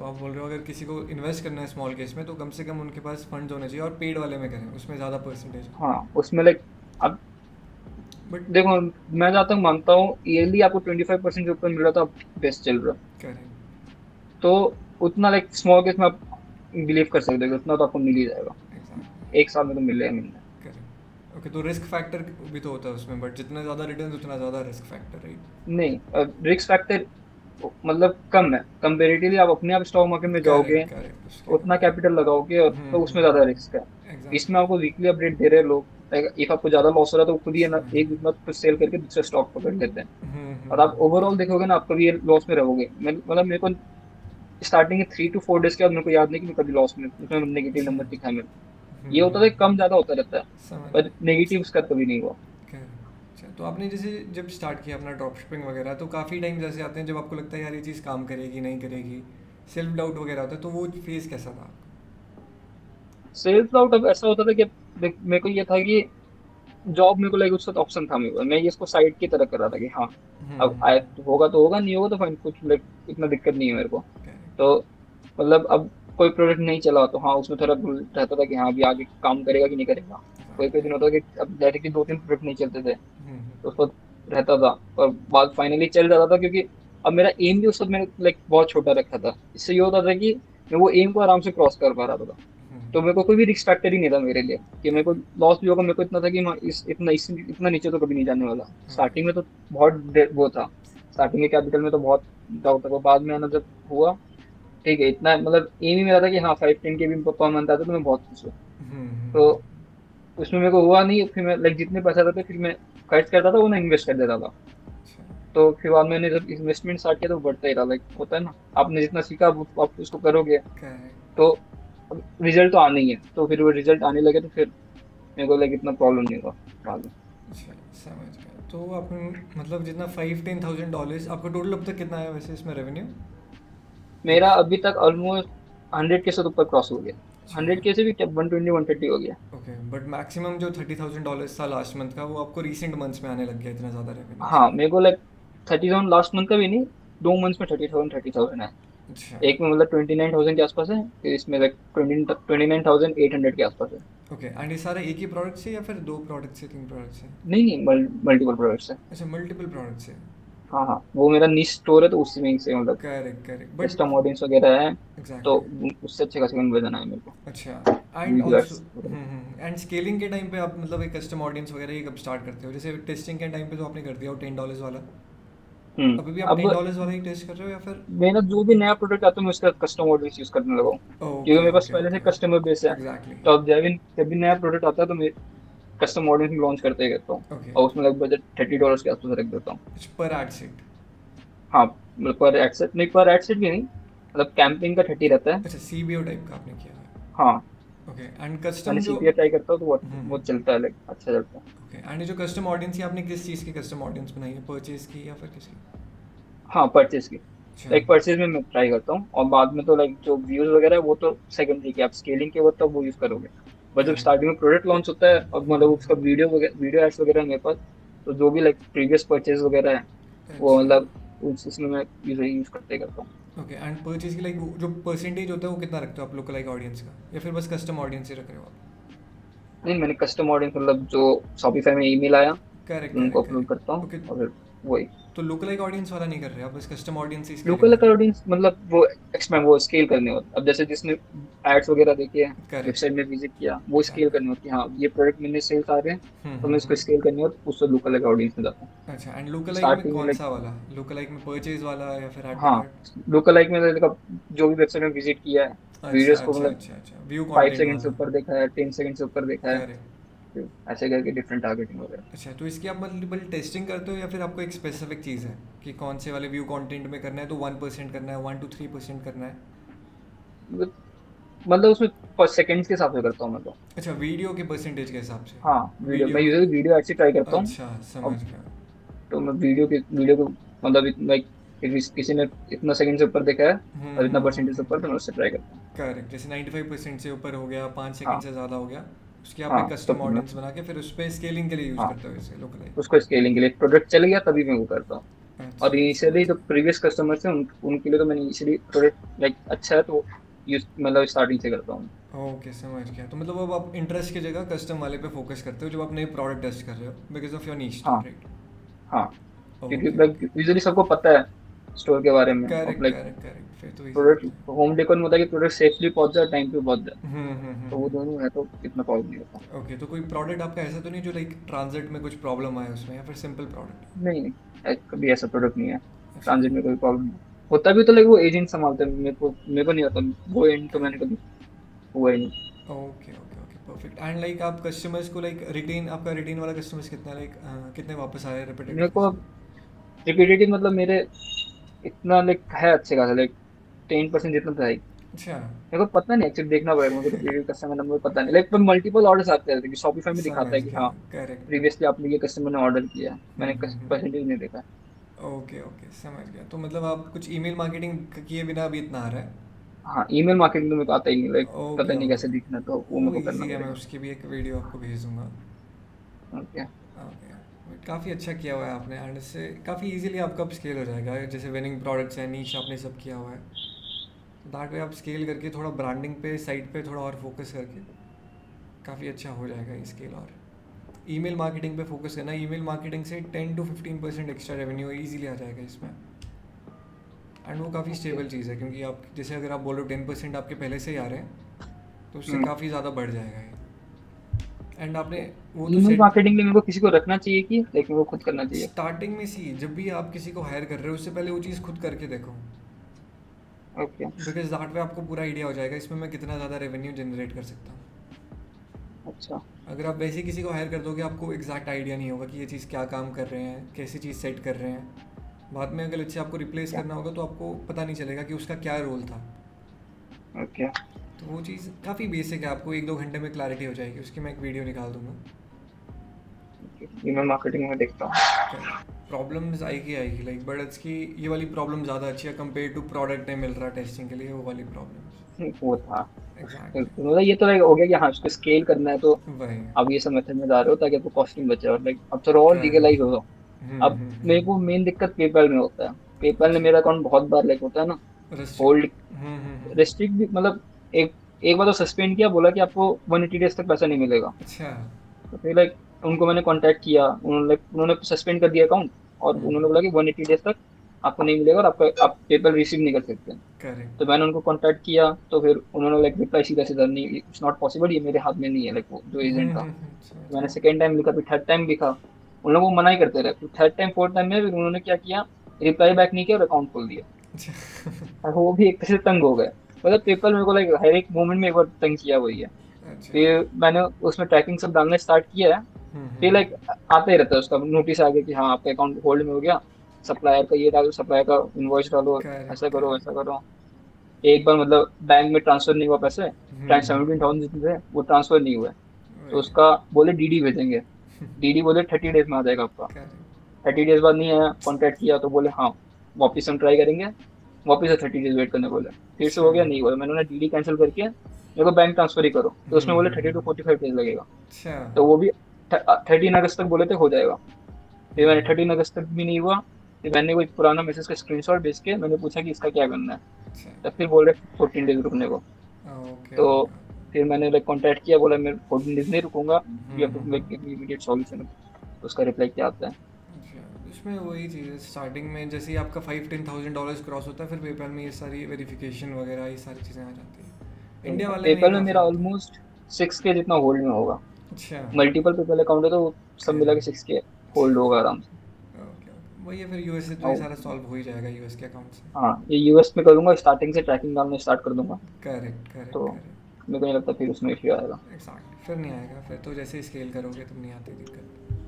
तो आप बोल रहे हो अगर किसी को इन्वेस्ट करना है स्मॉल केस में तो कम से कम उनके पास फंड्स होने चाहिए और पेड वाले में करें उसमें ज़्यादा परसेंटेज हाँ उसमें लाइक अब बट देखो मैं जहाँ तक मानता हूँ ईयरली आपको ट्वेंटी फाइव परसेंट के ऊपर मिल रहा था बेस्ट चल रहा। करें। तो उतना लाइक स्मॉल केस में आप बिलीव कर सकते हो उतना तो आपको मिल ही जाएगा। एक साल में तो मिलेगा मिलना। ओके तो रिस्क फैक्टर भी तो होता है उसमें बट जितना ज़्यादा रिटर्न उतना ज़्यादा रिस्क फैक्टर राइट नहीं रिस्क फैक्टर मतलब कम है। कंपेरेटिवली आप अपने आप स्टॉक मार्केट में जाओगे उतना कैपिटल लगाओगे और तो हम्म, उसमें ज़्यादा रिस्क है। इसमें आपको वीकली अपडेट दे रहे हैं लोग। इफ़ आपको ज़्यादा लॉस हो रहा है तो खुद ही ना एक बिज़नेस कुछ सेल करके दूसरे स्टॉक पकड़ लेते हैं। हम्म, और आप ओवरऑल देखोगे ना आप कभी लॉस में रहोगे। मतलब मेरे को starting three to four days के बाद मेरे को याद नहीं कि मैं कभी लॉस में उसमें नेगेटिव नंबर दिखा मेरे ये होता था कम ज़्यादा होता रहता है पर नेगेटिव उसका कभी नहीं हुआ। तो आपने जैसे जब स्टार्ट किया अपना ड्रॉप शिपिंग वगैरह तो काफ़ी टाइम जैसे आते हैं जब आपको लगता है यार ये चीज़ काम करेगी नहीं करेगी। सेल्फ डाउट वगैरह होता है तो वो फ़ेज़ कैसा था सेल्फ डाउट अब ऐसा होता था कि मेरे को ये था कि जॉब मेरे को लाइक उसका ऑप्शन था मेरे को। मैं इसको साइड की तरह कर रहा था कि हाँ हम्म, अब। आए होगा तो होगा नहीं होगा तो फाइन कुछ लाइक इतना दिक्कत नहीं है मेरे को। तो मतलब अब कोई प्रोडक्ट नहीं चला तो हाँ उसमें थोड़ा रहता था कि हाँ अभी आगे काम करेगा कि नहीं करेगा। कोई कोई दिन होता कि अब डायरेक्टली दो तीन प्रोडक्ट नहीं चलते थे। तो उस वक्त रहता था और बाद फाइनली चल जाता था क्योंकि अब मेरा एम भी उस वक्त मैंने लाइक बहुत छोटा रखा था। इससे ये होता था कि मैं वो एम को आराम से क्रॉस कर पा रहा था। तो मेरे को कोई भी रिस्क फैक्टर ही नहीं था मेरे लिए। कि मेरे को लॉस भी होगा मेरे को इतना था कि इस इतना इस इतना नीचे तो कभी नहीं जाने वाला। स्टार्टिंग में तो बहुत वो था। स्टार्टिंग के कैपिटल में तो बहुत डाउट था। बाद में आना जब हुआ ठीक है इतना मतलब एम ही मेरा था कि हाँ फाइव टेन के भी पर मंथ आता तो मैं बहुत खुश हूँ हम्म। तो उसमें मेरे को हुआ नहीं फिर मैं लाइक जितने पैसे थे फिर मैं खर्च करता था वो ना इन्वेस्ट कर देता था। तो फिर बाद मैंने जब इन्वेस्टमेंट स्टार्ट किया तो बढ़ता ही रहा लाइक होता है ना आपने जितना सीखा आप उसको करोगे। तो रिज़ल्ट तो आने ही है तो फिर वो रिज़ल्ट आने लगे तो फिर मेरे को लाइक इतना प्रॉब्लम नहीं हुआ बाद में। अच्छा, समझ गया। तो आपने मतलब जितना फाइव टेन थाउज़ेंड डॉलर्स आपको टोटल अब तक कितना आया वैसे इसमें रेवेन्यू मेरा अभी तक ऑलमोस्ट हंड्रेड के से ऊपर क्रॉस हो गया। हंड्रेड के से भी वन ट्वेंटी वन थर्टी हो गया। ओके बट मैक्सिमम जो थर्टी थाउज़ेंड डॉलर था लास्ट मंथ का वो आपको रिसेंट मंथ्स में आने लग गया इतना ज़्यादा रेवेन्यू हाँ मेरे को like thirty thousand last month का भी नहीं दो मंथ्स में थर्टी थाउज़ेंड थर्टी थाउज़ेंड है। अच्छा। एक में मतलब ट्वेंटी नाइन थाउज़ेंड के आसपास है फिर इसमें like twenty twenty nine thousand eight hundred के आसपास है। ओके एंड ये सारा एक ही प्रोडक्ट से या फिर दो प्रोडक्ट से तीन प्रोडक्ट से? नहीं नहीं मल्टीपल प्रोडक्ट से अच्छा मल्टीपल प्रोडक्ट से। हाँ हाँ। वो मेरा निश स्टोर है तो उसी में से मतलब correct correct but custom audience वगैरह है exactly. तो उससे अच्छे खासे कन्वर्जन आए मेरे को। अच्छा। एंड आल्सो एंड स्केलिंग के टाइम पे आप मतलब एक कस्टम ऑडियंस वगैरह ये कब स्टार्ट करते हो? जैसे टेस्टिंग के टाइम पे तो आपने कर दिया वो 10 डॉलर्स वाला। हम्म। अभी भी आप 10 डॉलर्स वाला ही टेस्ट कर रहे हो या फिर? मेरा जो भी नया प्रोडक्ट आता है मैं उसका कस्टम ऑडियंस यूज़ करने लगा। हूँ क्योंकि मेरे पास पहले से कस्टमर बेस है। तो अब जब भी नया प्रोडक्ट आता है तो कस्टम ऑडियंस लॉन्च करते ही करता हूँ। और उसमें लगभग बजट 30 डॉलर्स के आसपास रख देता हूँ। पर एड सेट हाँ मतलब पर एडसेट नहीं पर एडसेट भी नहीं मतलब कैंपिंग का थर्टी रहता है। अच्छा सीबीओ टाइप का आपने किया है। हाँ। ओके एंड कस्टम जो सीबीओ ट्राई करता हूँ तो वो हम्म। वो चलता है लाइक अच्छा चलता है। ओके एंड जो कस्टम ऑडियंस है आपने किस चीज़ की कस्टम ऑडियंस बनाई है? परचेज की या फिर किसकी हाँ परचेज की। लाइक परचेज में मैं ट्राई करता हूँ और बाद में तो लाइक जो व्यूज़ वगैरह वो तो सेकेंडरी की आप स्केलिंग के वक्त वो यूज़ करोगे। बट जब स्टार्टिंग में प्रोडक्ट लॉन्च होता है और मतलब उसका वीडियो वीडियो एड्स वगैरह मेरे पास तो जो भी लाइक प्रीवियस परचेज वगैरह है वो। मतलब उसमें मैं यूजली यूज़ करते करता हूँ। ओके एंड परचेज की लाइक जो परसेंटेज होता है वो कितना रखते हो आप लोकल लाइक ऑडियंस का? या फिर बस कस्टम ऑडियंस ही रख रहे हो आप? नहीं मैंने कस्टम ऑडियंस मतलब जो शॉपिफाई में ईमेल आया करेक्ट उनको अपलोड करता हूँ और वही। तो लोकल ऑडियंस वाला नहीं कर रहे आप बस कस्टम ऑडियंस ही लोकल ऑडियंस मतलब वो एक्सपेंड वो स्केल करने होता अब जैसे जिसने एड्स वगैरह देखे हैं वेबसाइट में विज़िट किया वो स्केल करने होती है। हाँ ये प्रोडक्ट मैंने सेल्स आ रहे हैं हम्म, तो मैं इसको स्केल हम्म, करने होता उससे लोकल ऑडियंस में जाता हूँ। अच्छा एंड लोकल में कौन सा वाला? लोकल में परचेज वाला या फिर हाँ लोकल में देखा जो भी वेबसाइट में विज़िट किया है वीडियोस अच्छा, को मतलब व्यू 5 सेकंड से ऊपर देखा है 10 सेकंड से ऊपर देखा है। ऐसे करके डिफरेंट टारगेटिंग वगैरह अच्छा तो इसकी आप मल्टीपल टेस्टिंग करते हो या फिर आपको एक स्पेसिफिक चीज़ है कि कौन से वाले व्यू कंटेंट में करना है तो वन परसेंट करना है वन टू थ्री परसेंट करना है? मतलब उसमें सेकंड्स के हिसाब से करता हूँ मैं तो। अच्छा वीडियो के परसेंटेज के हिसाब से? हाँ वीडियो मैं यूजुअली वीडियो ऐसे ट्राई करता हूँ। अच्छा समझ गया। तो मैं वीडियो के वीडियो को मतलब लाइक किसी ने इतना सेकंड से ऊपर देखा है हम्म, और इतना परसेंटेज से ऊपर तो मैं उससे ट्राई करता हूँ। करेक्ट जैसे 95% से ऊपर हो गया 5 सेकंड हाँ। से ज़्यादा हो गया। उसकी आपने कस्टम हाँ, ऑडियंस बना के फिर उस पे स्केलिंग के लिए यूज़ हाँ, करते हो इसे लोकलाइज उसको स्केलिंग के लिए प्रोडक्ट चल गया तभी मैं वो करता हूँ। अच्छा, और इनिशियली जो प्रीवियस कस्टमर्स हैं उन, उनके लिए तो मैंने इनिशियली प्रोडक्ट लाइक अच्छा है तो यूज़ मतलब स्टार्टिंग से करता हूँ। ओके समझ गया। तो मतलब अब आप इंटरेस्ट की जगह कस्टम वाले पे फोकस करते हो जब आप नए प्रोडक्ट टेस्ट कर रहे हो because of your niche right हाँ। क्योंकि लाइक यूजुअली सबको पता है स्टोर के बारे में लाइक तो प्रोडक्ट होम डेकोर में होता है कि प्रोडक्ट सेफली पहुँच जाए टाइम पे पहुँच जाए। हम्म हम्म तो हम्म। वो दोनों है तो इतना प्रॉब्लम नहीं होता। ओके तो कोई प्रोडक्ट आपका ऐसा तो नहीं जो लाइक ट्रांजिट में कुछ प्रॉब्लम आए उसमें या फिर सिंपल प्रोडक्ट नहीं नहीं कभी ऐसा प्रोडक्ट नहीं है। ट्रांजिट में कोई प्रॉब्लम नहीं। होता भी तो लाइक वो एजेंट संभालते हैं मेरे को मेरे को नहीं होता वो एंड तो मैंने कभी हुआ ही नहीं। Okay okay okay perfect and like आप कस्टमर्स को लाइक रिटेन आपका रिटेन वाला कस्टमर्स कितना लाइक कितने वापस आए रिपीटेड मेरे को रिपीटेटिव मतलब मेरे इतना लाइक है अच्छे खासा लाइक टेन परसेंट जितना तो ही। अच्छा। मेरे को पता नहीं एक्चुअली देखना पड़ेगा मुझे रिपीटेटिव कस्टमर नंबर पता नहीं। लाइक पर मल्टीपल ऑर्डर्स आते रहते हैं कि शॉपिफाई में दिखाता है कि हाँ करेक्ट प्रीवियसली आपने ये कस्टमर ने ऑर्डर किया मैंने हम्म, हम्म, परसेंटेज नहीं देखा। ओके ओके समझ गया। तो मतलब आप कुछ ईमेल मार्केटिंग किए बिना अभी इतना आ रहा है? हाँ ईमेल मार्केटिंग तो मेरे को आता ही नहीं लाइक पता नहीं कैसे दिखना तो वो मेरे को करना है मैं उसकी भी एक वीडियो आपको भेज दूँगा। ओके। काफ़ी अच्छा किया हुआ है आपने एंड इससे काफ़ी इजीली आपका स्केल हो जाएगा जैसे विनिंग प्रोडक्ट्स हैं नीच आपने सब किया हुआ है। दैट वे आप स्केल करके थोड़ा ब्रांडिंग पे साइट पे थोड़ा और फोकस करके काफ़ी अच्छा हो जाएगा ये स्केल और। ईमेल मार्केटिंग पे फोकस करना ईमेल मार्केटिंग से ten to 15 percent extra revenue easily आ जाएगा इसमें। एंड वो काफ़ी स्टेबल चीज़ है क्योंकि आप जैसे अगर आप बोलो टेन परसेंट आपके पहले से ही आ रहे हैं तो उससे हम्म। काफ़ी ज़्यादा बढ़ जाएगा एंड आपने वो तो ईमेल मार्केटिंग के लिए मेरे किसी को रखना चाहिए कि लेकिन वो खुद करना चाहिए। स्टार्टिंग में सी जब भी आप किसी को हायर कर रहे हो उससे पहले वो चीज़ खुद करके देखो। ओके बिकॉज़ दैट वे आपको पूरा आइडिया हो जाएगा इसमें मैं कितना ज़्यादा रेवेन्यू जनरेट कर सकता हूँ। अच्छा। अगर आप वैसे किसी को हायर कर दोगे आपको एग्जैक्ट आइडिया नहीं होगा कि ये चीज़ क्या काम कर रहे हैं कैसी चीज़ सेट कर रहे हैं। बाद में अगर अच्छे आपको रिप्लेस करना होगा तो आपको पता नहीं चलेगा कि उसका क्या रोल था। ओके तो वो चीज़ काफ़ी बेसिक है आपको एक दो घंटे में क्लैरिटी हो जाएगी उसकी मैं एक वीडियो निकाल दूँगा। ईमेल मार्केटिंग में देखता हूँ। प्रॉब्लम्स आएगी आएगी लाइक बट इसकी ये वाली प्रॉब्लम ज़्यादा अच्छी है कंपेयर टू प्रोडक्ट नहीं मिल रहा टेस्टिंग के लिए वो वाली प्रॉब्लम वो था। मतलब ये तो like हो गया कि हाँ उसको स्केल करना है तो अब ये सब मेथड में जा रहे हो ताकि आपको कॉस्टिंग बचे और लाइक अब थोड़ा और लीगलाइज हो हम्म, अब हम्म, मेरे को मेन दिक्कत पेपैल में होता है। पेपैल ने मेरा अकाउंट बहुत बार लाइक होता है ना होल्ड हम्म, हम्म, हम्म। रेस्ट्रिक्ट भी मतलब एक एक बार तो सस्पेंड किया बोला कि आपको 180 डेज़ तक पैसा नहीं मिलेगा। अच्छा। तो फिर लाइक उनको मैंने कांटेक्ट किया उन्होंने उन्होंने सस्पेंड कर दिया अकाउंट और हम्म। उन्होंने बोला कि 180 डेज़ तक आपको नहीं मिलेगा और आपका आप पेपर रिसीव नहीं कर सकते। करेक्ट तो मैंने उनको कांटेक्ट किया तो फिर उन्होंने लाइक रिप्लाई सीधा सीधा नहीं इट्स नॉट पॉसिबल ये मेरे हाथ में नहीं है लाइक वो जो एजेंट था। तो मैंने सेकेंड टाइम लिखा फिर थर्ड टाइम लिखा। उन लोगों को मना ही करते रहे। फिर थर्ड टाइम फोर्थ टाइम में फिर उन्होंने क्या किया रिप्लाई बैक नहीं किया और अकाउंट खोल दिया। अच्छा। और वो भी एक तरह से तंग हो गए। मतलब पेपर मेरे को लाइक हर एक मोमेंट में एक बार तंग किया वही है। अच्छा। फिर मैंने उसमें ट्रैकिंग सब डालना स्टार्ट किया है। हम्म, फिर लाइक आता ही रहता है उसका नोटिस आ गया कि हाँ आपका अकाउंट होल्ड में हो गया। सप्लायर का ये डालो सप्लायर का इनवॉइस डालो ऐसा करो ऐसा करो। एक बार मतलब बैंक में ट्रांसफ़र नहीं हुआ पैसे। हम्म, सेवनटीन थाउज़ेंड जितने थे वो ट्रांसफ़र नहीं हुए। तो उसका बोले डीडी भेजेंगे। डीडी बोले थर्टी डेज़ में आ जाएगा आपका। थर्टी डेज़ बाद नहीं आया कॉन्टैक्ट किया तो बोले हाँ वापिस हम ट्राई करेंगे। वापस से थर्टी डेज़ वेट करने बोले। फिर से हो गया नहीं हुआ मैंने डी कैंसिल करके मेरे को बैंक ट्रांसफ़र ही करो। तो उसमें बोले thirty to forty five days लगेगा। अच्छा। तो वो भी थर्टीन अगस्त तक बोले थे हो जाएगा। फिर मैंने थर्टीन अगस्त तक भी नहीं हुआ। फिर मैंने कोई पुराना मैसेज का स्क्रीनशॉट भेज के मैंने पूछा कि इसका क्या करना है। तो फिर बोल रहे फोर्टीन डेज़ रुकने को। तो फिर मैंने लाइक कॉन्टैक्ट किया बोला मैं फोर्टीन डेज़ नहीं रुकूँगा। You have to hmm, make immediate solution उसका रिप्लाई क्या आता है? इसमें वही चीज़ है स्टार्टिंग में जैसे ही आपका five ten thousand dollars cross होता है फिर पेपैल में ये सारी वेरिफिकेशन वगैरह ये सारी चीज़ें आ जाती है। इंडिया वाले पेपल में मेरा ऑलमोस्ट सिक्स के जितना होल्ड में होगा। अच्छा। मल्टीपल पेपल अकाउंट है तो सब मिला के सिक्स के होल्ड होगा आराम से। वही है फिर यूएस से तो ये सारा सॉल्व हो ही जाएगा यूएस के अकाउंट से। हाँ ये यूएस में करूँगा स्टार्टिंग से ट्रैकिंग डालना स्टार्ट कर दूँगा। करेक्ट करेक्ट तो मेरे को नहीं लगता फिर उसमें इश्यू आएगा। एग्जैक्ट फिर नहीं आएगा फिर तो जैसे स्केल करोगे तब नहीं आती दिक्कत।